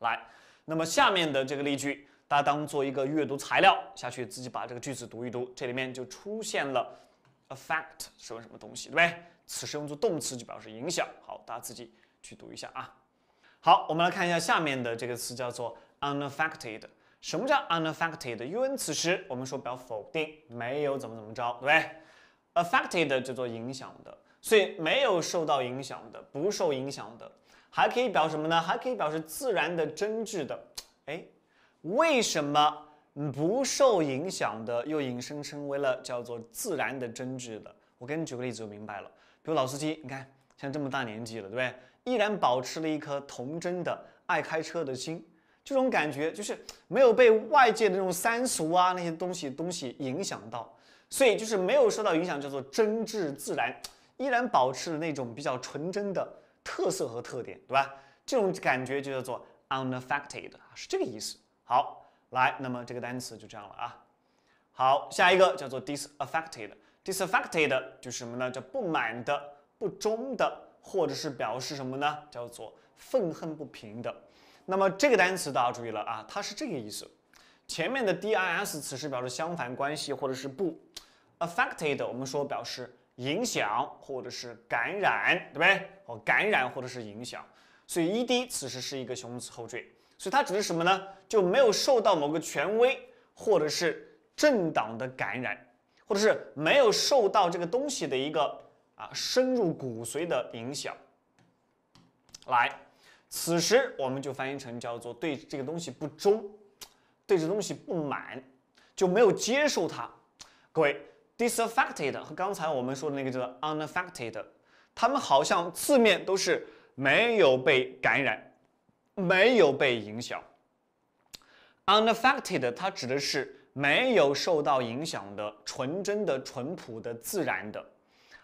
来。那么下面的这个例句，大家当做一个阅读材料下去，自己把这个句子读一读。这里面就出现了 affect 什么什么东西，对不对？此时用作动词就表示影响。好，大家自己去读一下啊。好，我们来看一下下面的这个词叫做 unaffected。什么叫 unaffected？因为此时我们说表否定，没有怎么怎么着，对不对？affected 叫做影响的，所以没有受到影响的，不受影响的。还可以表什么呢？还可以表示自然的、真挚的。哎，为什么不受影响的又引申成为了叫做自然的、真挚的？我给你举个例子就明白了。比如老司机，你看像这么大年纪了，对不对？依然保持了一颗童真的爱开车的心，这种感觉就是没有被外界的那种三俗啊那些东西东西影响到，所以就是没有受到影响，叫做真挚自然，依然保持了那种比较纯真的。特色和特点，对吧？这种感觉就叫做 unaffected，是这个意思。好，来，那么这个单词就这样了啊。好，下一个叫做 disaffected，disaffected 就是什么呢？叫不满的、不忠的，或者是表示什么呢？叫做愤恨不平的。那么这个单词大家注意了啊，它是这个意思。前面的 dis 此时表示相反关系或者是不 affected，我们说表示。影响或者是感染，对不对？哦，感染或者是影响，所以 ed 此时是一个形容词后缀，所以它指的是什么呢？就没有受到某个权威或者是政党的感染，或者是没有受到这个东西的一个啊深入骨髓的影响。来，此时我们就翻译成叫做对这个东西不忠，对这东西不满，就没有接受它。各位。disaffected 和刚才我们说的那个叫做 unaffected，它们好像字面都是没有被感染，没有被影响。unaffected 它指的是没有受到影响的、纯真的、淳朴的、自然的，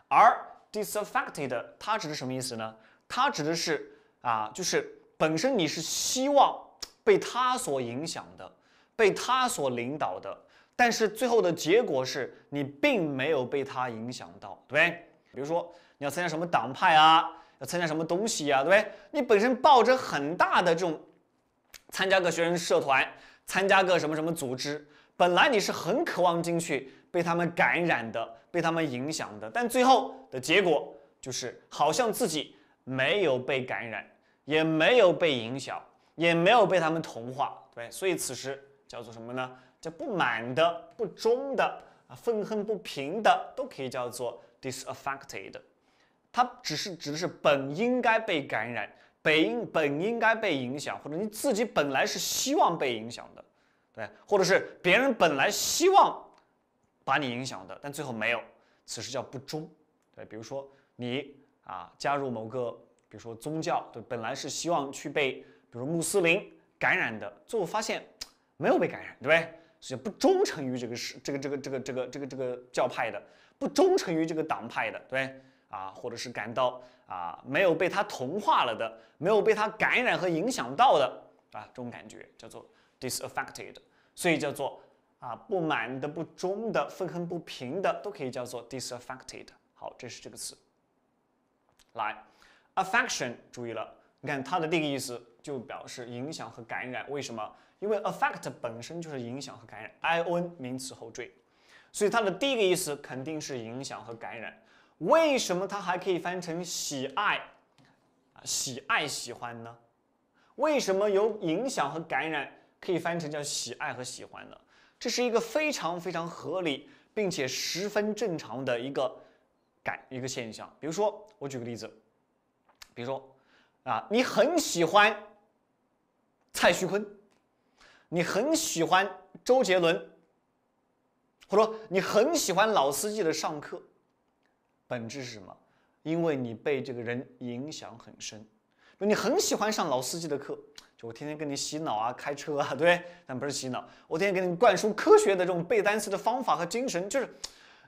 而 disaffected 它指的什么意思呢？它指的是啊，就是本身你是希望被它所影响的，被它所领导的。但是最后的结果是你并没有被他影响到，对不对？比如说你要参加什么党派啊，参加什么东西呀，对不对？你本身抱着很大的这种参加个学生社团，参加个什么什么组织，本来你是很渴望进去被他们感染的，被他们影响的，但最后的结果就是好像自己没有被感染，也没有被影响，也没有被他们同化，对，所以此时叫做什么呢？叫不满的、不忠的啊，愤恨不平的，都可以叫做 disaffected。它只是指的是本应该被感染，本应本应该被影响，或者你自己本来是希望被影响的，对，或者是别人本来希望把你影响的，但最后没有，此时叫不忠，对，比如说你啊加入某个，比如说宗教，对，本来是希望去被，比如说穆斯林感染的，最后发现没有被感染，对不对？所以不忠诚于这个是这个这个这个这个这个这个教派的，不忠诚于这个党派的，对啊，或者是感到啊没有被他同化了的，没有被他感染和影响到的啊，这种感觉叫做 disaffected，所以叫做啊不满的、不忠的、愤恨不平的，都可以叫做 disaffected。好，这是这个词。来，affection，注意了，你看它的第一个意思就表示影响和感染，为什么？因为 affect 本身就是影响和感染，i o n 名词后缀，所以它的第一个意思肯定是影响和感染。为什么它还可以翻成喜爱？喜爱喜欢呢？为什么有影响和感染可以翻成叫喜爱和喜欢呢？这是一个非常非常合理并且十分正常的一个感一个现象。比如说，我举个例子，比如说啊，你很喜欢蔡徐坤。你很喜欢周杰伦，或者说你很喜欢老司机的上课，本质是什么？因为你被这个人影响很深。你很喜欢上老司机的课，就我天天跟你洗脑啊，开车啊，对但不是洗脑，我天天给你灌输科学的这种背单词的方法和精神，就是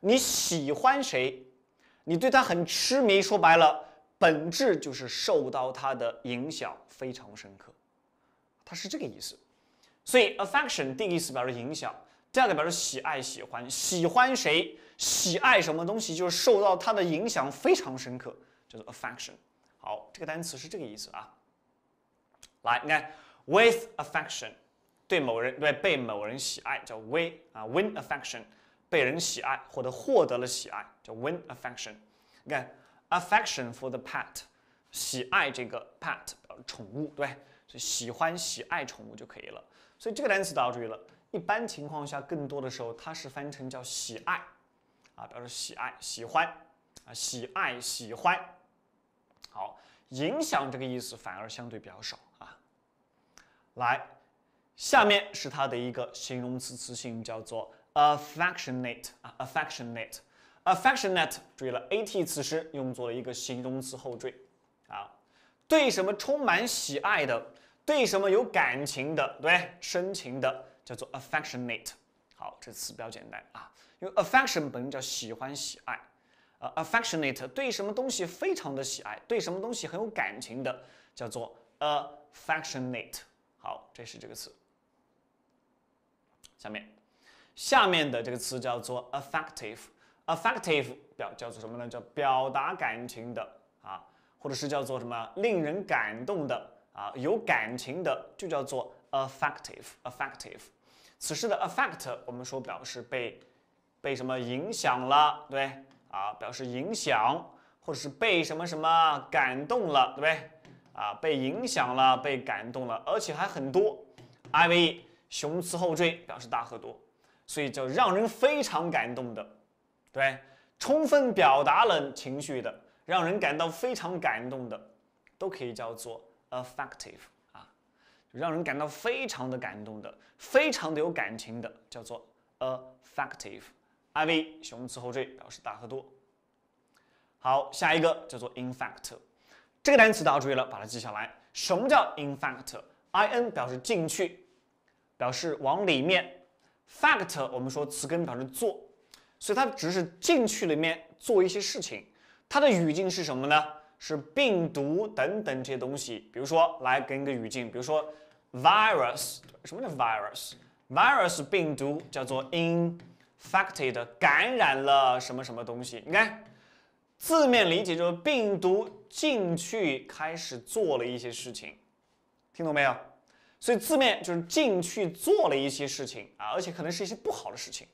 你喜欢谁，你对他很痴迷，说白了，本质就是受到他的影响非常深刻，他是这个意思。所以，affection 第一个意思表示影响，第二个表示喜爱、喜欢。喜欢谁，喜爱什么东西，就是受到它的影响非常深刻，叫做 affection。好，这个单词是这个意思啊。来，你看，with affection，对某人对被某人喜爱叫 w i 啊，win affection，被人喜爱或者获得了喜爱叫 win affection。你看，affection for the pet，喜爱这个 pet 宠物，对，所以喜欢、喜爱宠物就可以了。所以这个单词大家注意了，一般情况下，更多的时候它是翻成叫喜爱，啊，表示喜爱、喜欢，啊，喜爱、喜欢。好，影响这个意思反而相对比较少啊。来，下面是它的一个形容词词性，叫做 affectionate 啊，affectionate，affectionate。注意了，at 此时用作了一个形容词后缀，啊，对什么充满喜爱的。对什么有感情的，对深情的叫做 affectionate。好，这词比较简单啊，因为 affection 本身叫喜欢、喜爱，呃，affectionate 对什么东西非常的喜爱，对什么东西很有感情的叫做 affectionate。好，这是这个词。下面，下面的这个词叫做 affective，affective 表叫做什么呢？叫表达感情的啊，或者是叫做什么令人感动的。啊，有感情的就叫做 affective，affective。此时的 affect，我们说表示被被什么影响了，对啊，表示影响，或者是被什么什么感动了，对不对？啊，被影响了，被感动了，而且还很多。iv 形容词后缀表示大和多，所以叫让人非常感动的，对，充分表达了情绪的，让人感到非常感动的，都可以叫做。affective，让人感到非常的感动的，非常的有感情的，叫做 affective。iv 形容词后缀表示大和多。好，下一个叫做 in fact，这个单词大家注意了，把它记下来。什么叫 in fact？in 表示进去，表示往里面。fact 我们说词根表示做，所以它只是进去里面做一些事情。它的语境是什么呢？是病毒等等这些东西，比如说来跟一个语境，比如说 virus，什么叫 virus？virus 病毒叫做 infected，感染了什么什么东西？你看字面理解就是病毒进去开始做了一些事情，听懂没有？所以字面就是进去做了一些事情啊，而且可能是一些不好的事情，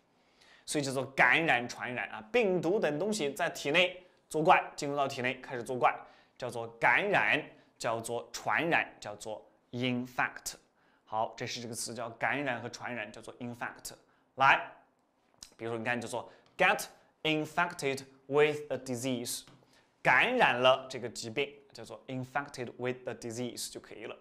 所以叫做感染、传染啊，病毒等东西在体内。作怪进入到体内开始作怪，叫做感染，叫做传染，叫做 infect。好，这是这个词叫感染和传染，叫做 infect。来，比如说你看叫做 get infected with a disease，感染了这个疾病，叫做 infected with the disease 就可以了。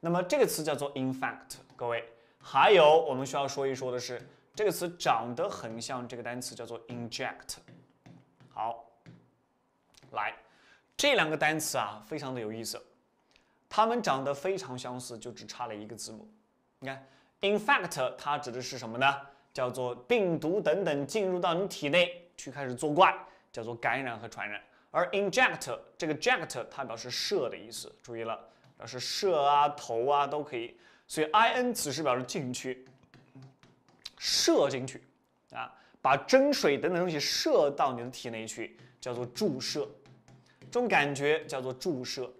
那么这个词叫做 infect，各位。还有我们需要说一说的是，这个词长得很像这个单词叫做 inject。好，来，这两个单词啊，非常的有意思，它们长得非常相似，就只差了一个字母。你看，infect 它指的是什么呢？叫做病毒等等进入到你体内去开始作怪，叫做感染和传染。而 inject 这个 ject 它表示射的意思，注意了。表示射啊、投啊都可以，所以 i n 此时表示进去，射进去啊，把针水等等东西射到你的体内去，叫做注射，这种感觉叫做注射，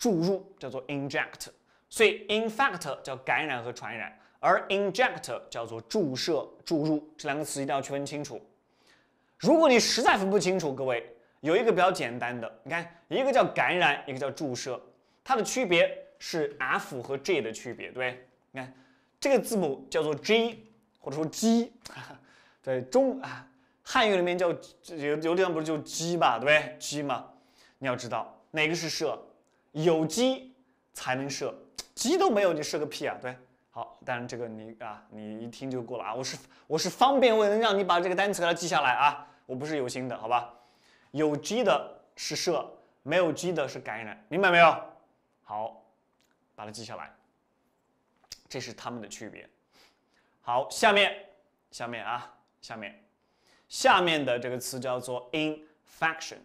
注入叫做 inject，所以 infect 叫感染和传染，而 inject 叫做注射、注入，这两个词一定要区分清楚。如果你实在分不清楚，各位有一个比较简单的，你看一个叫感染，一个叫注射。它的区别是 F 和 G 的区别，对你看这个字母叫做 G，或者说 G，在中啊，汉语里面叫有有地方不是就鸡吧，对不对？G 嘛，你要知道哪个是射，有鸡才能射，鸡都没有你射个屁啊，对。好，当然这个你啊，你一听就过了啊。我是我是方便为了让你把这个单词给它记下来啊，我不是有心的，好吧？有 G 的是射，没有鸡的是感染，明白没有？好，把它记下来，这是它们的区别。好，下面，下面啊，下面，下面的这个词叫做 infection。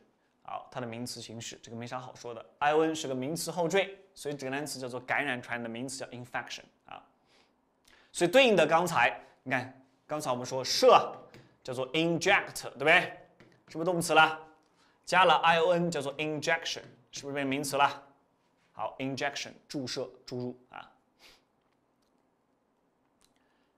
好，它的名词形式，这个没啥好说的。ion 是个名词后缀，所以这个单词叫做感染传染的名词叫 infection 啊。所以对应的刚才，你看，刚才我们说射叫做 inject，对不对？是不是动词了？加了 i o n 叫做 injection，是不是变名词了？好，injection 注射注入啊。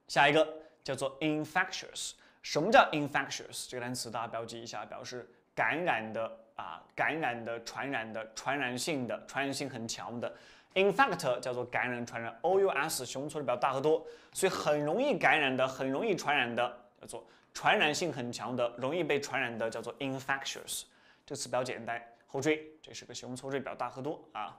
下一个叫做 infectious，什么叫 infectious？这个单词大家标记一下，表示感染的啊，感染的、传染的、传染性的、传染性很强的。infect 叫做感染、传染，o u s 形容词比较大和多，所以很容易感染的、很容易传染的叫做传染性很强的、容易被传染的叫做 infectious。这个词比较简单，后缀这是个形容词缀比较大和多啊。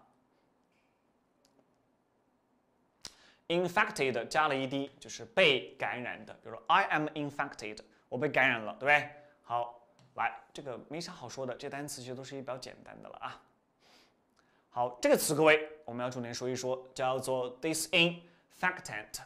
infected 加了一滴，就是被感染的。比如说，I am infected，我被感染了，对不对？好，来，这个没啥好说的，这单词其实都是一比较简单的了啊。好，这个词各位我们要重点说一说，叫做 disinfectant。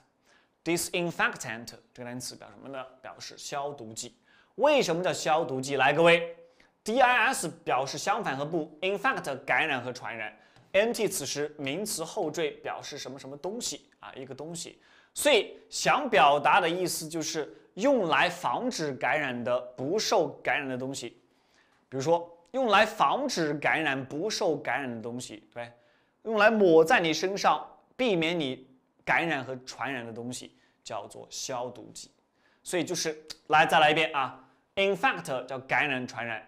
disinfectant 这个单词表什么呢？表示消毒剂。为什么叫消毒剂？来，各位，dis 表示相反和不，infect 感染和传染。nt 此时名词后缀表示什么什么东西啊？一个东西，所以想表达的意思就是用来防止感染的不受感染的东西，比如说用来防止感染不受感染的东西，对，用来抹在你身上避免你感染和传染的东西叫做消毒剂。所以就是来再来一遍啊，infect 叫感染传染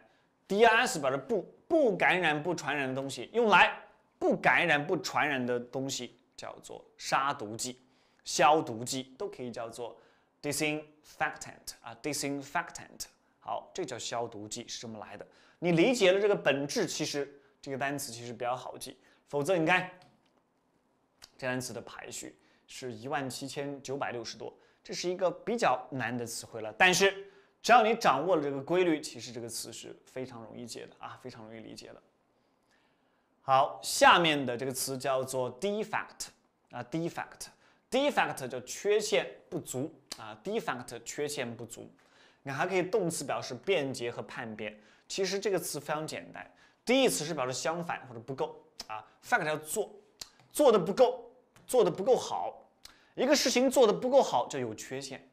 ，dis 表示不不感染不传染的东西，用来。不感染、不传染的东西叫做杀毒剂、消毒剂，都可以叫做 disinfectant 啊，disinfectant。好，这叫消毒剂是这么来的。你理解了这个本质，其实这个单词其实比较好记。否则你看，这单词的排序是一万七千九百六十多，这是一个比较难的词汇了。但是只要你掌握了这个规律，其实这个词是非常容易解的啊，非常容易理解的。好，下面的这个词叫做 defect 啊，defect defect 叫缺陷不足啊，defect 缺陷不足。你还可以动词表示便捷和叛变。其实这个词非常简单，第一词是表示相反或者不够啊，fact 要做，做的不够，做的不够好。一个事情做的不够好就有缺陷，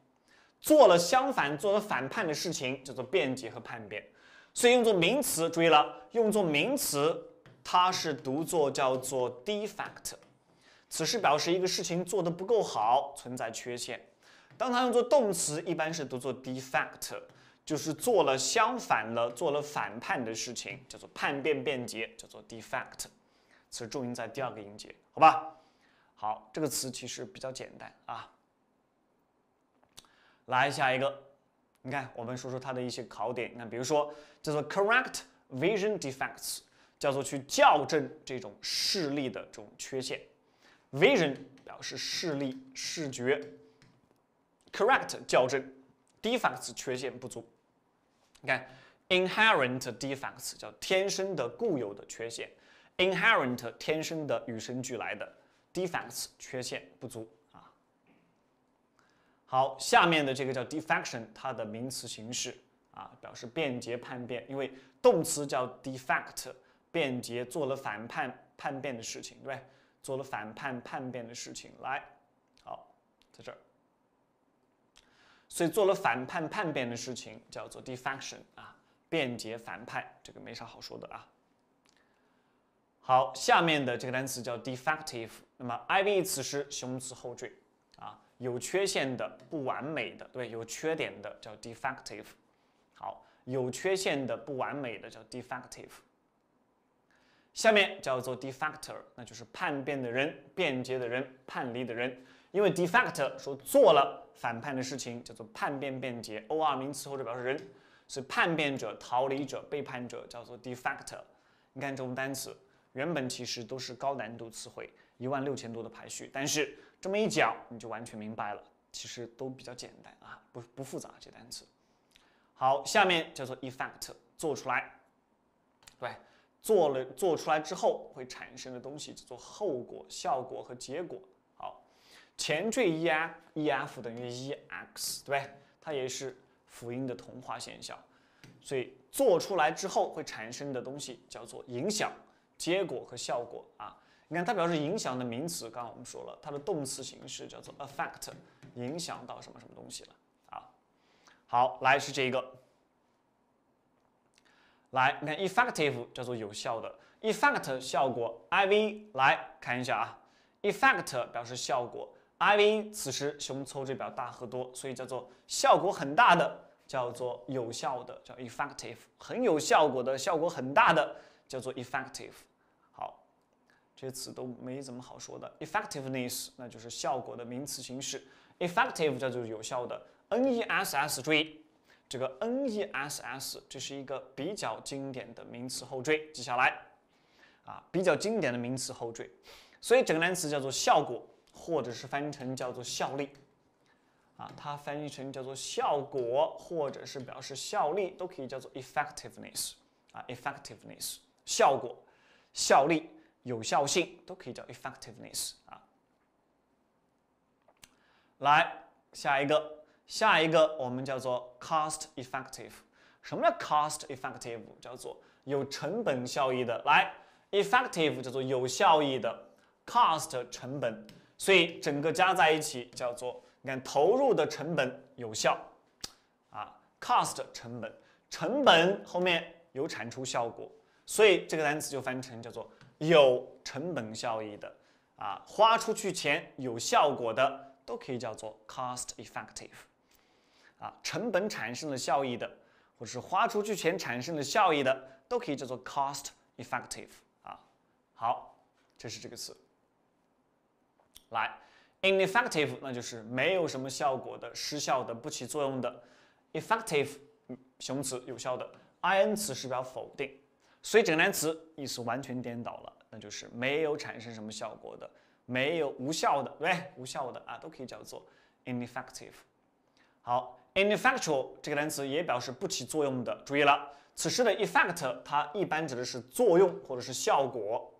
做了相反、做了反叛的事情叫做便捷和叛变。所以用作名词，注意了，用作名词。它是读作叫做 defect，此时表示一个事情做得不够好，存在缺陷。当它用作动词，一般是读作 defect，就是做了相反了、做了反叛的事情，叫做叛变、变节，叫做 defect。此重音在第二个音节，好吧？好，这个词其实比较简单啊。来下一个，你看，我们说说它的一些考点。那比如说叫做 correct vision defects。叫做去校正这种视力的这种缺陷。Vision 表示视力、视觉，correct 校正，defects 缺陷不足。你看，inherent defects 叫天生的、固有的缺陷，inherent 天生的、与生俱来的，defects 缺陷不足啊。好，下面的这个叫 defection，它的名词形式啊，表示便捷叛变，因为动词叫 defect，便捷做了反叛叛变的事情，对不对？做了反叛叛变的事情，来，好，在这儿，所以做了反叛叛变的事情叫做 defection 啊，便捷反叛，这个没啥好说的啊。好，下面的这个单词叫 defective，那么 I V 词是形容词后缀啊，有缺陷的、不完美的，对，有缺点的叫 defective。好，有缺陷的、不完美的叫 defective。下面叫做 defector，那就是叛变的人、便捷的人、叛离的人。因为 defector 说做了反叛的事情，叫做叛变、便捷。or 名词或者表示人，所以叛变者、逃离者、背叛者，叫做 defector。你看这种单词，原本其实都是高难度词汇，一万六千多的排序，但是这么一讲，你就完全明白了，其实都比较简单啊，不不复杂这单词。好，下面叫做 effect，做出来，对。做了做出来之后会产生的东西叫做后果、效果和结果。好，前缀 e f e f 等于 e x，对它也是辅音的同化现象。所以做出来之后会产生的东西叫做影响、结果和效果啊。你看它表示影响的名词，刚刚我们说了，它的动词形式叫做 affect，影响到什么什么东西了啊？好，来是这一个。来，你看 effective 叫做有效的，effect 效果，iv 来看一下啊，effect 表示效果，iv 此时形容词后缀表大和多，所以叫做效果很大的，叫做有效的，叫 effective，很有效果的，效果很大的叫做 effective。好，这些词都没怎么好说的，effectiveness 那就是效果的名词形式，effective 叫做有效的，ness 注意。这个 ness 这是一个比较经典的名词后缀，记下来。啊，比较经典的名词后缀，所以整个单词叫做效果，或者是翻译成叫做效力。啊，它翻译成叫做效果，或者是表示效力，都可以叫做 effectiveness 啊，effectiveness 效果、效力、有效性都可以叫 effectiveness 啊。来下一个。下一个我们叫做 cost effective。什么叫 cost effective？叫做有成本效益的。来，effective 叫做有效益的，cost 成本，所以整个加在一起叫做你看投入的成本有效啊，cost 成本，成本后面有产出效果，所以这个单词就翻译成叫做有成本效益的啊，花出去钱有效果的都可以叫做 cost effective。啊，成本产生的效益的，或者是花出去钱产生的效益的，都可以叫做 cost effective 啊。好，这是这个词。来，ineffective 那就是没有什么效果的、失效的、不起作用的。effective 形容词有效的，in 词是表否定，所以整个单词意思完全颠倒了，那就是没有产生什么效果的，没有无效的，对，无效的啊，都可以叫做 ineffective。好。Ineffectual 这个单词也表示不起作用的。注意了，此时的 effect 它一般指的是作用或者是效果，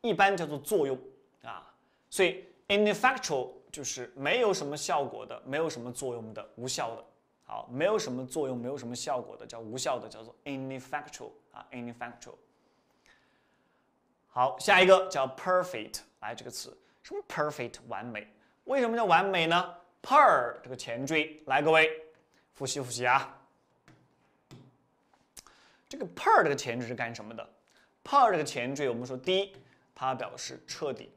一般叫做作用啊。所以 ineffectual 就是没有什么效果的，没有什么作用的，无效的。好，没有什么作用，没有什么效果的叫无效的，叫做 ineffectual 啊，ineffectual。好，下一个叫 perfect，来这个词，什么 perfect 完美？为什么叫完美呢？per 这个前缀，来各位。复习复习啊！这个 per 这个前缀是干什么的？per 这个前缀，我们说第一，它表示彻底，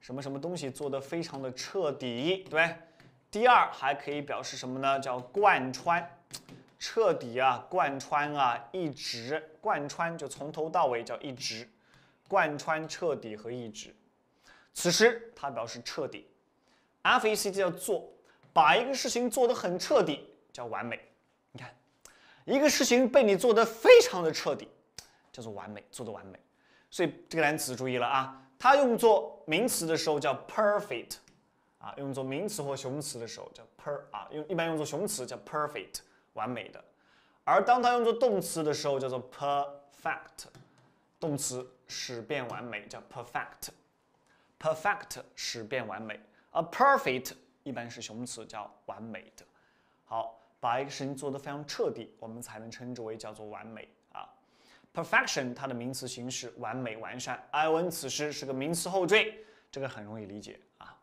什么什么东西做的非常的彻底，对。第二，还可以表示什么呢？叫贯穿，彻底啊，贯穿啊，一直贯穿，就从头到尾叫一直，贯穿彻底和一直。此时它表示彻底，F A C T 叫做把一个事情做得很彻底。叫完美，你看，一个事情被你做的非常的彻底，叫做完美，做的完美。所以这个单词注意了啊，它用作名词的时候叫 perfect，啊，用作名词或形容词的时候叫 per 啊，用一般用作形容词叫 perfect，完美的。而当它用作动词的时候叫做 perfect，动词使变完美叫 perfect，perfect 使变完美。而 perfect 一般是形容词叫完美的。好，把一个事情做得非常彻底，我们才能称之为叫做完美啊。Perfection，它的名词形式完美完善。I n 此时是个名词后缀，这个很容易理解啊。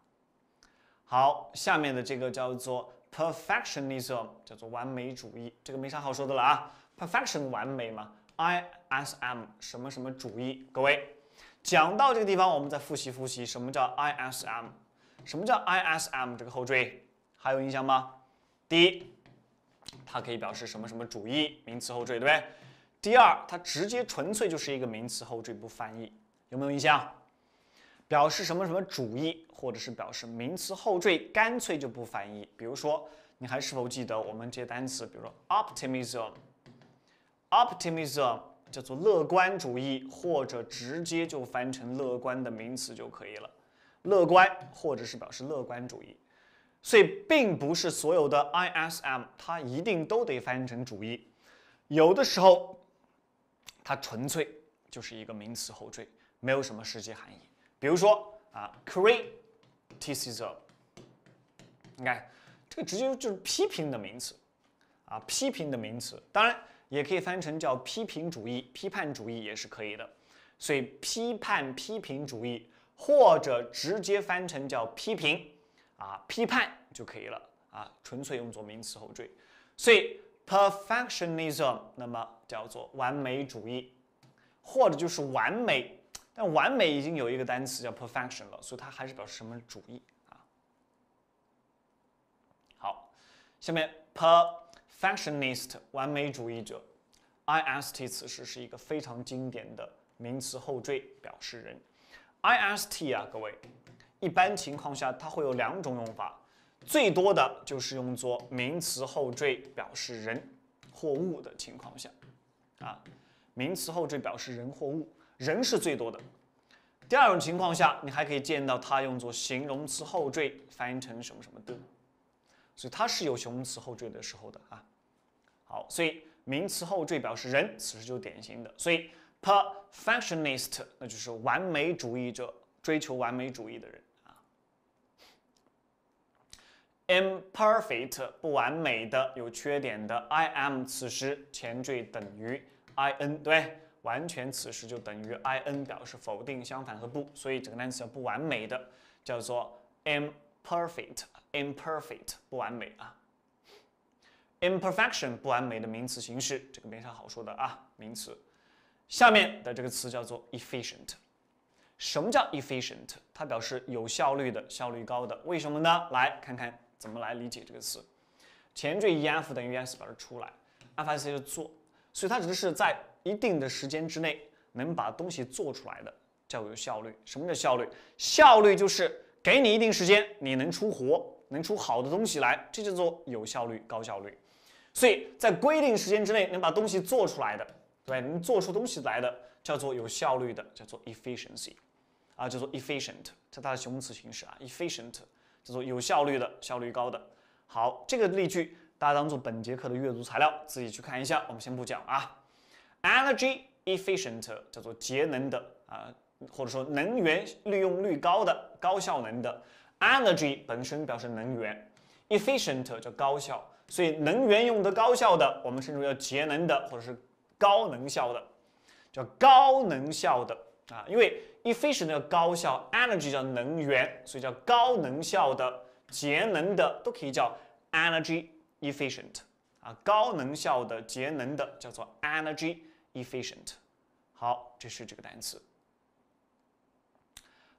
好，下面的这个叫做 perfectionism，叫做完美主义，这个没啥好说的了啊。Perfection 完美嘛，I S M 什么什么主义？各位，讲到这个地方，我们再复习复习，什么叫 I S M？什么叫 I S M 这个后缀？还有印象吗？第一，它可以表示什么什么主义，名词后缀，对不对？第二，它直接纯粹就是一个名词后缀不翻译，有没有印象？表示什么什么主义，或者是表示名词后缀干脆就不翻译。比如说，你还是否记得我们这些单词？比如说 optimism，optimism 叫做乐观主义，或者直接就翻成乐观的名词就可以了。乐观，或者是表示乐观主义。所以，并不是所有的 ISM 它一定都得翻译成主义，有的时候。它纯粹就是一个名词后缀，没有什么实际含义。比如说啊，criticism，你看这个直接就是批评的名词啊，批评的名词，当然也可以翻成叫批评主义、批判主义也是可以的。所以批判、批评主义，或者直接翻成叫批评啊、批判就可以了啊，纯粹用作名词后缀。所以。Perfectionism，那么叫做完美主义，或者就是完美，但完美已经有一个单词叫 perfection 了，所以它还是表示什么主义啊？好，下面 perfectionist 完美主义者，ist 此时是一个非常经典的名词后缀表示人，ist 啊，各位，一般情况下它会有两种用法。最多的就是用作名词后缀表示人或物的情况下，啊，名词后缀表示人或物，人是最多的。第二种情况下，你还可以见到它用作形容词后缀翻译成什么什么的，所以它是有形容词后缀的时候的啊。好，所以名词后缀表示人，此时就典型的。所以 perfectionist 那就是完美主义者，追求完美主义的人。Imperfect 不完美的有缺点的，I am 此时前缀等于 I N 对，完全此时就等于 I N 表示否定相反和不，所以整个单词叫不完美的，叫做 imperfect，imperfect 不完美啊。imperfection 不完美的名词形式，这个没啥好说的啊，名词。下面的这个词叫做 efficient，什么叫 efficient？它表示有效率的，效率高的，为什么呢？来看看。怎么来理解这个词？前缀 ef 等于 s 表示出来，f s 就做，所以它指的是在一定的时间之内能把东西做出来的，叫有效率。什么叫效率？效率就是给你一定时间，你能出活，能出好的东西来，这叫做有效率、高效率。所以在规定时间之内能把东西做出来的，对，能做出东西来的，叫做有效率的，叫做 efficiency，啊，叫做 efficient，这它的形容词形式啊，efficient。叫做有效率的、效率高的。好，这个例句大家当做本节课的阅读材料，自己去看一下。我们先不讲啊。Energy efficient 叫做节能的啊，或者说能源利用率高的、高效能的。Energy 本身表示能源，efficient 叫高效，所以能源用的高效的，我们称之为节能的，或者是高能效的，叫高能效的啊，因为。efficient 叫高效，energy 叫能源，所以叫高能效的、节能的都可以叫 energy efficient 啊，高能效的、节能的叫做 energy efficient。好，这是这个单词。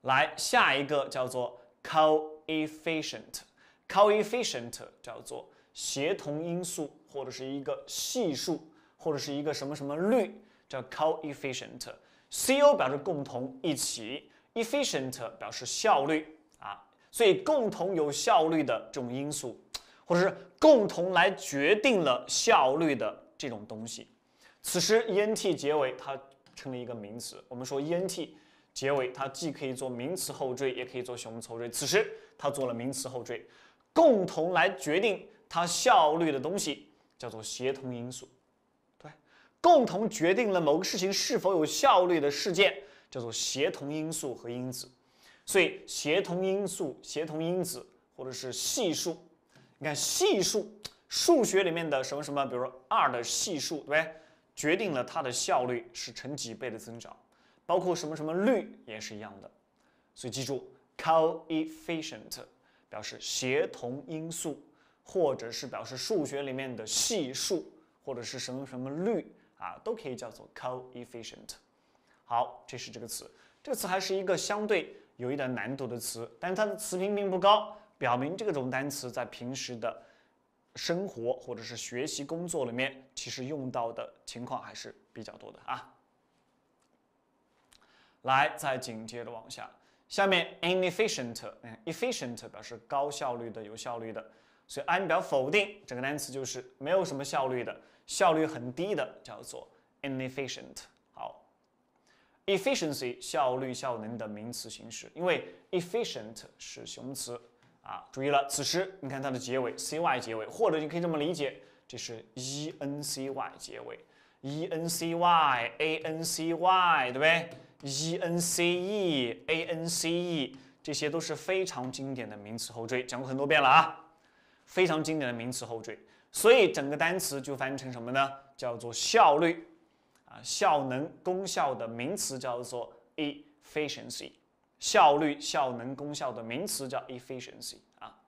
来，下一个叫做 coefficient，coefficient 叫做协同因素或者是一个系数或者是一个什么什么率，叫 coefficient。Co 表示共同一起，efficient 表示效率啊，所以共同有效率的这种因素，或者是共同来决定了效率的这种东西，此时 ent 结尾它成了一个名词。我们说 ent 结尾，它既可以做名词后缀，也可以做形容词后缀。此时它做了名词后缀，共同来决定它效率的东西叫做协同因素。共同决定了某个事情是否有效率的事件叫做协同因素和因子。所以协同因素、协同因子或者是系数，你看系数。数学里面的什么什么，比如说二的系数，对不对？决定了它的效率是成几倍的增长，包括什么什么率也是一样的。所以记住，coefficient 表示协同因素，或者是表示数学里面的系数，或者是什么什么率啊，都可以叫做 coefficient。好，这是这个词，这个词还是一个相对有一点难度的词，但它的词频并不高，表明这种单词在平时的。生活或者是学习工作里面，其实用到的情况还是比较多的啊。来，再紧接着往下，下面 inefficient，嗯，efficient 表示高效率的、有效率的，所以 i 表否定，这个单词就是没有什么效率的，效率很低的，叫做 inefficient。好，efficiency 效率、效能的名词形式，因为 efficient 是形容词。啊，注意了，此时你看它的结尾 cy 结尾，或者你可以这么理解，这是 ency 结尾，ency ancy 对不对？ence ance 这些都是非常经典的名词后缀，讲过很多遍了啊，非常经典的名词后缀，所以整个单词就翻译成什么呢？叫做效率啊，效能、功效的名词叫做 efficiency。效率、效能、功效的名词叫 efficiency 啊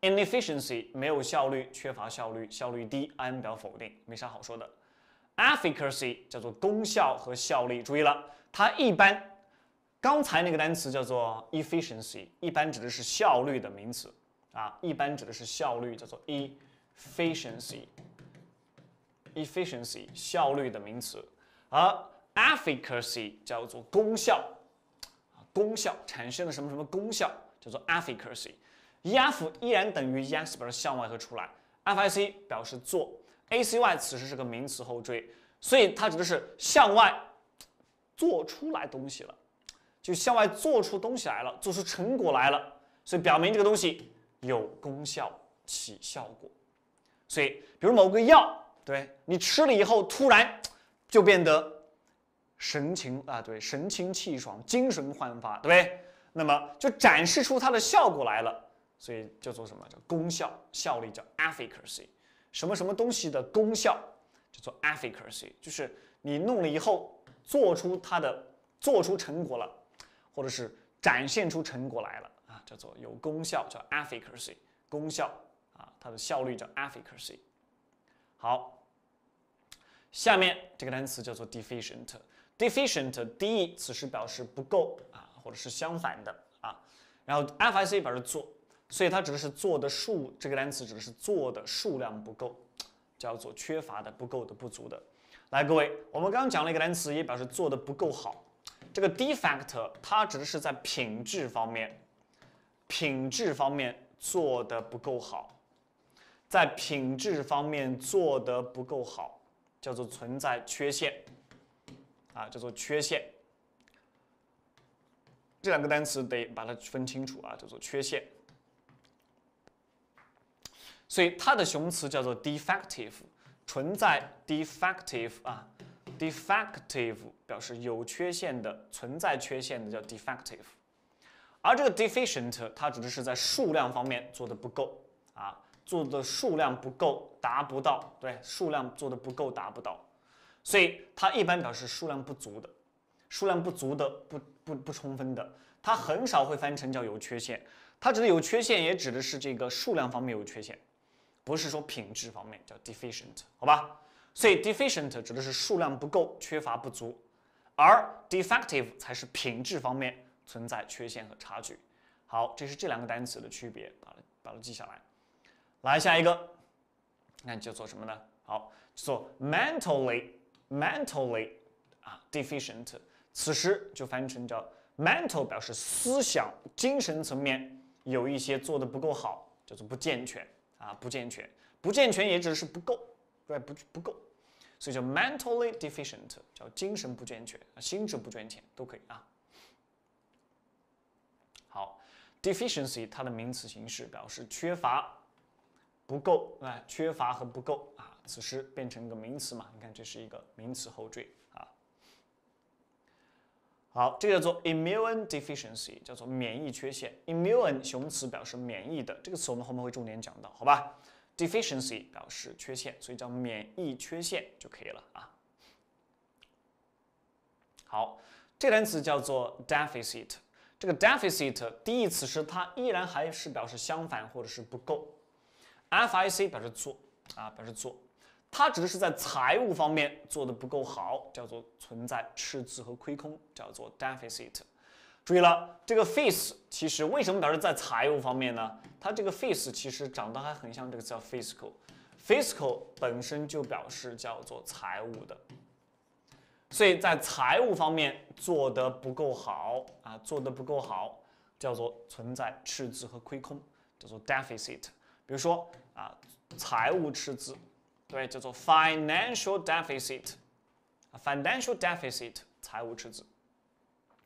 ，inefficiency 没有效率、缺乏效率、效率低，an 表否定，没啥好说的。efficacy 叫做功效和效力，注意了，它一般刚才那个单词叫做 efficiency，一般指的是效率的名词啊，一般指的是效率，叫做 efficiency，efficiency 效率的名词，而 efficacy 叫做功效。功效产生了什么什么功效，叫做 efficacy，ef 依然等于 yes 表示向外和出来，fic 表示做，acy 此时是个名词后缀，所以它指的是向外做出来东西了，就向外做出东西来了，做出成果来了，所以表明这个东西有功效起效果。所以比如某个药，对你吃了以后突然就变得。神情啊，对，神清气爽，精神焕发，对不对？那么就展示出它的效果来了，所以叫做什么叫功效、效力，叫 efficacy。什么什么东西的功效叫做 efficacy，就是你弄了以后做出它的做出成果了，或者是展现出成果来了，叫做有功效，叫 efficacy，功效啊，它的效率叫 efficacy。好，下面这个单词叫做 deficient。deficient 低，此时表示不够啊，或者是相反的啊。然后 fic 表示做，所以它指的是做的数，这个单词指的是做的数量不够，叫做缺乏的、不够的、不足的。来，各位，我们刚刚讲了一个单词，也表示做的不够好。这个 defect 它指的是在品质方面，品质方面做的不够好，在品质方面做的不够好，叫做存在缺陷。啊，叫做缺陷。这两个单词得把它分清楚啊，叫做缺陷。所以它的形容词叫做 defective，存在 defective 啊，defective 表示有缺陷的，存在缺陷的叫 defective。而这个 deficient 它指的是在数量方面做的不够啊，做的数量不够，达不到，对，数量做的不够，达不到。所以它一般表示数量不足的，数量不足的不不不充分的，它很少会翻成叫有缺陷。它指的有缺陷，也指的是这个数量方面有缺陷，不是说品质方面叫 deficient，好吧？所以 deficient 指的是数量不够、缺乏不足，而 defective 才是品质方面存在缺陷和差距。好，这是这两个单词的区别，把它把它记下来。来下一个，那叫做什么呢？好，做 mentally。mentally 啊，deficient，此时就翻译成叫 mental，表示思想、精神层面有一些做的不够好，叫做不健全啊，不健全，不健全也指的是不够，对，不不够。所以叫 mentally deficient，叫精神不健全啊，心智不健全都可以啊。好，deficiency 它的名词形式表示缺乏、不够啊，缺乏和不够啊，此时变成一个名词嘛？你看这是一个名词后缀啊。好，这个叫做 immune deficiency，叫做免疫缺陷。immune 形词表示免疫的，这个词我们后面会重点讲到，好吧？deficiency 表示缺陷，所以叫免疫缺陷就可以了啊。好，这个单词叫做 deficit。这个 deficit 第一词是它依然还是表示相反或者是不够，fic 表示做啊表示做，它指的是在财务方面做的不够好，叫做存在赤字和亏空，叫做 deficit。注意了，这个 face 其实为什么表示在财务方面呢？它这个 face 其实长得还很像这个叫 fiscal，fiscal 本身就表示叫做财务的。所以在财务方面做得不够好啊，做得不够好，叫做存在赤字和亏空，叫做 deficit。比如说啊，财务赤字，对，叫做 financial deficit。financial deficit，财务赤字。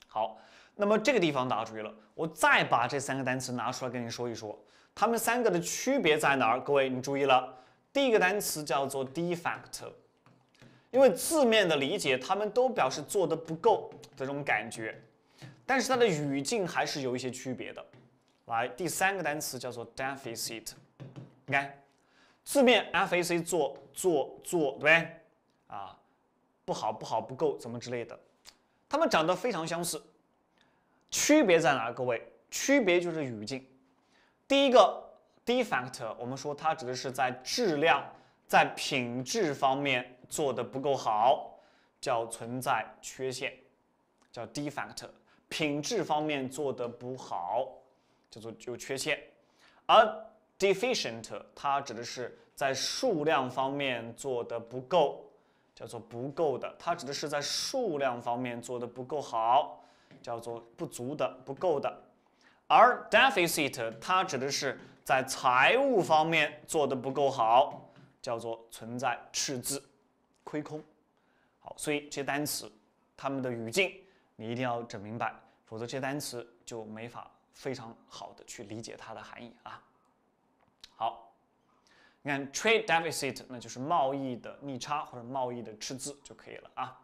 好，那么这个地方大家注意了，我再把这三个单词拿出来跟你说一说，它们三个的区别在哪儿？各位你注意了，第一个单词叫做 defect。因为字面的理解，他们都表示做的不够这种感觉，但是它的语境还是有一些区别的。来，第三个单词叫做 deficit，你看，字面 fac 做做做，对不对？啊，不好不好不够怎么之类的，它们长得非常相似，区别在哪？各位，区别就是语境。第一个 defect，我们说它指的是在质量、在品质方面。做的不够好，叫存在缺陷，叫 defect。品质方面做的不好，叫做有缺陷。而 deficient 它指的是在数量方面做的不够，叫做不够的。它指的是在数量方面做的不够好，叫做不足的、不够的。而 deficit 它指的是在财务方面做的不够好，叫做存在赤字。亏空，好，所以这些单词，它们的语境你一定要整明白，否则这些单词就没法非常好的去理解它的含义啊。好，你看 trade deficit，那就是贸易的逆差或者贸易的赤字就可以了啊。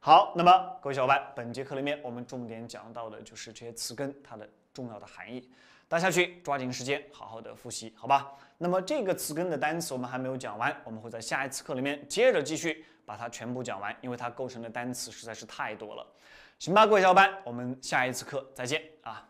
好，那么各位小伙伴，本节课里面我们重点讲到的就是这些词根它的重要的含义。大家去抓紧时间，好好的复习，好吧？那么这个词根的单词我们还没有讲完，我们会在下一次课里面接着继续把它全部讲完，因为它构成的单词实在是太多了。行吧，各位小伙伴，我们下一次课再见啊！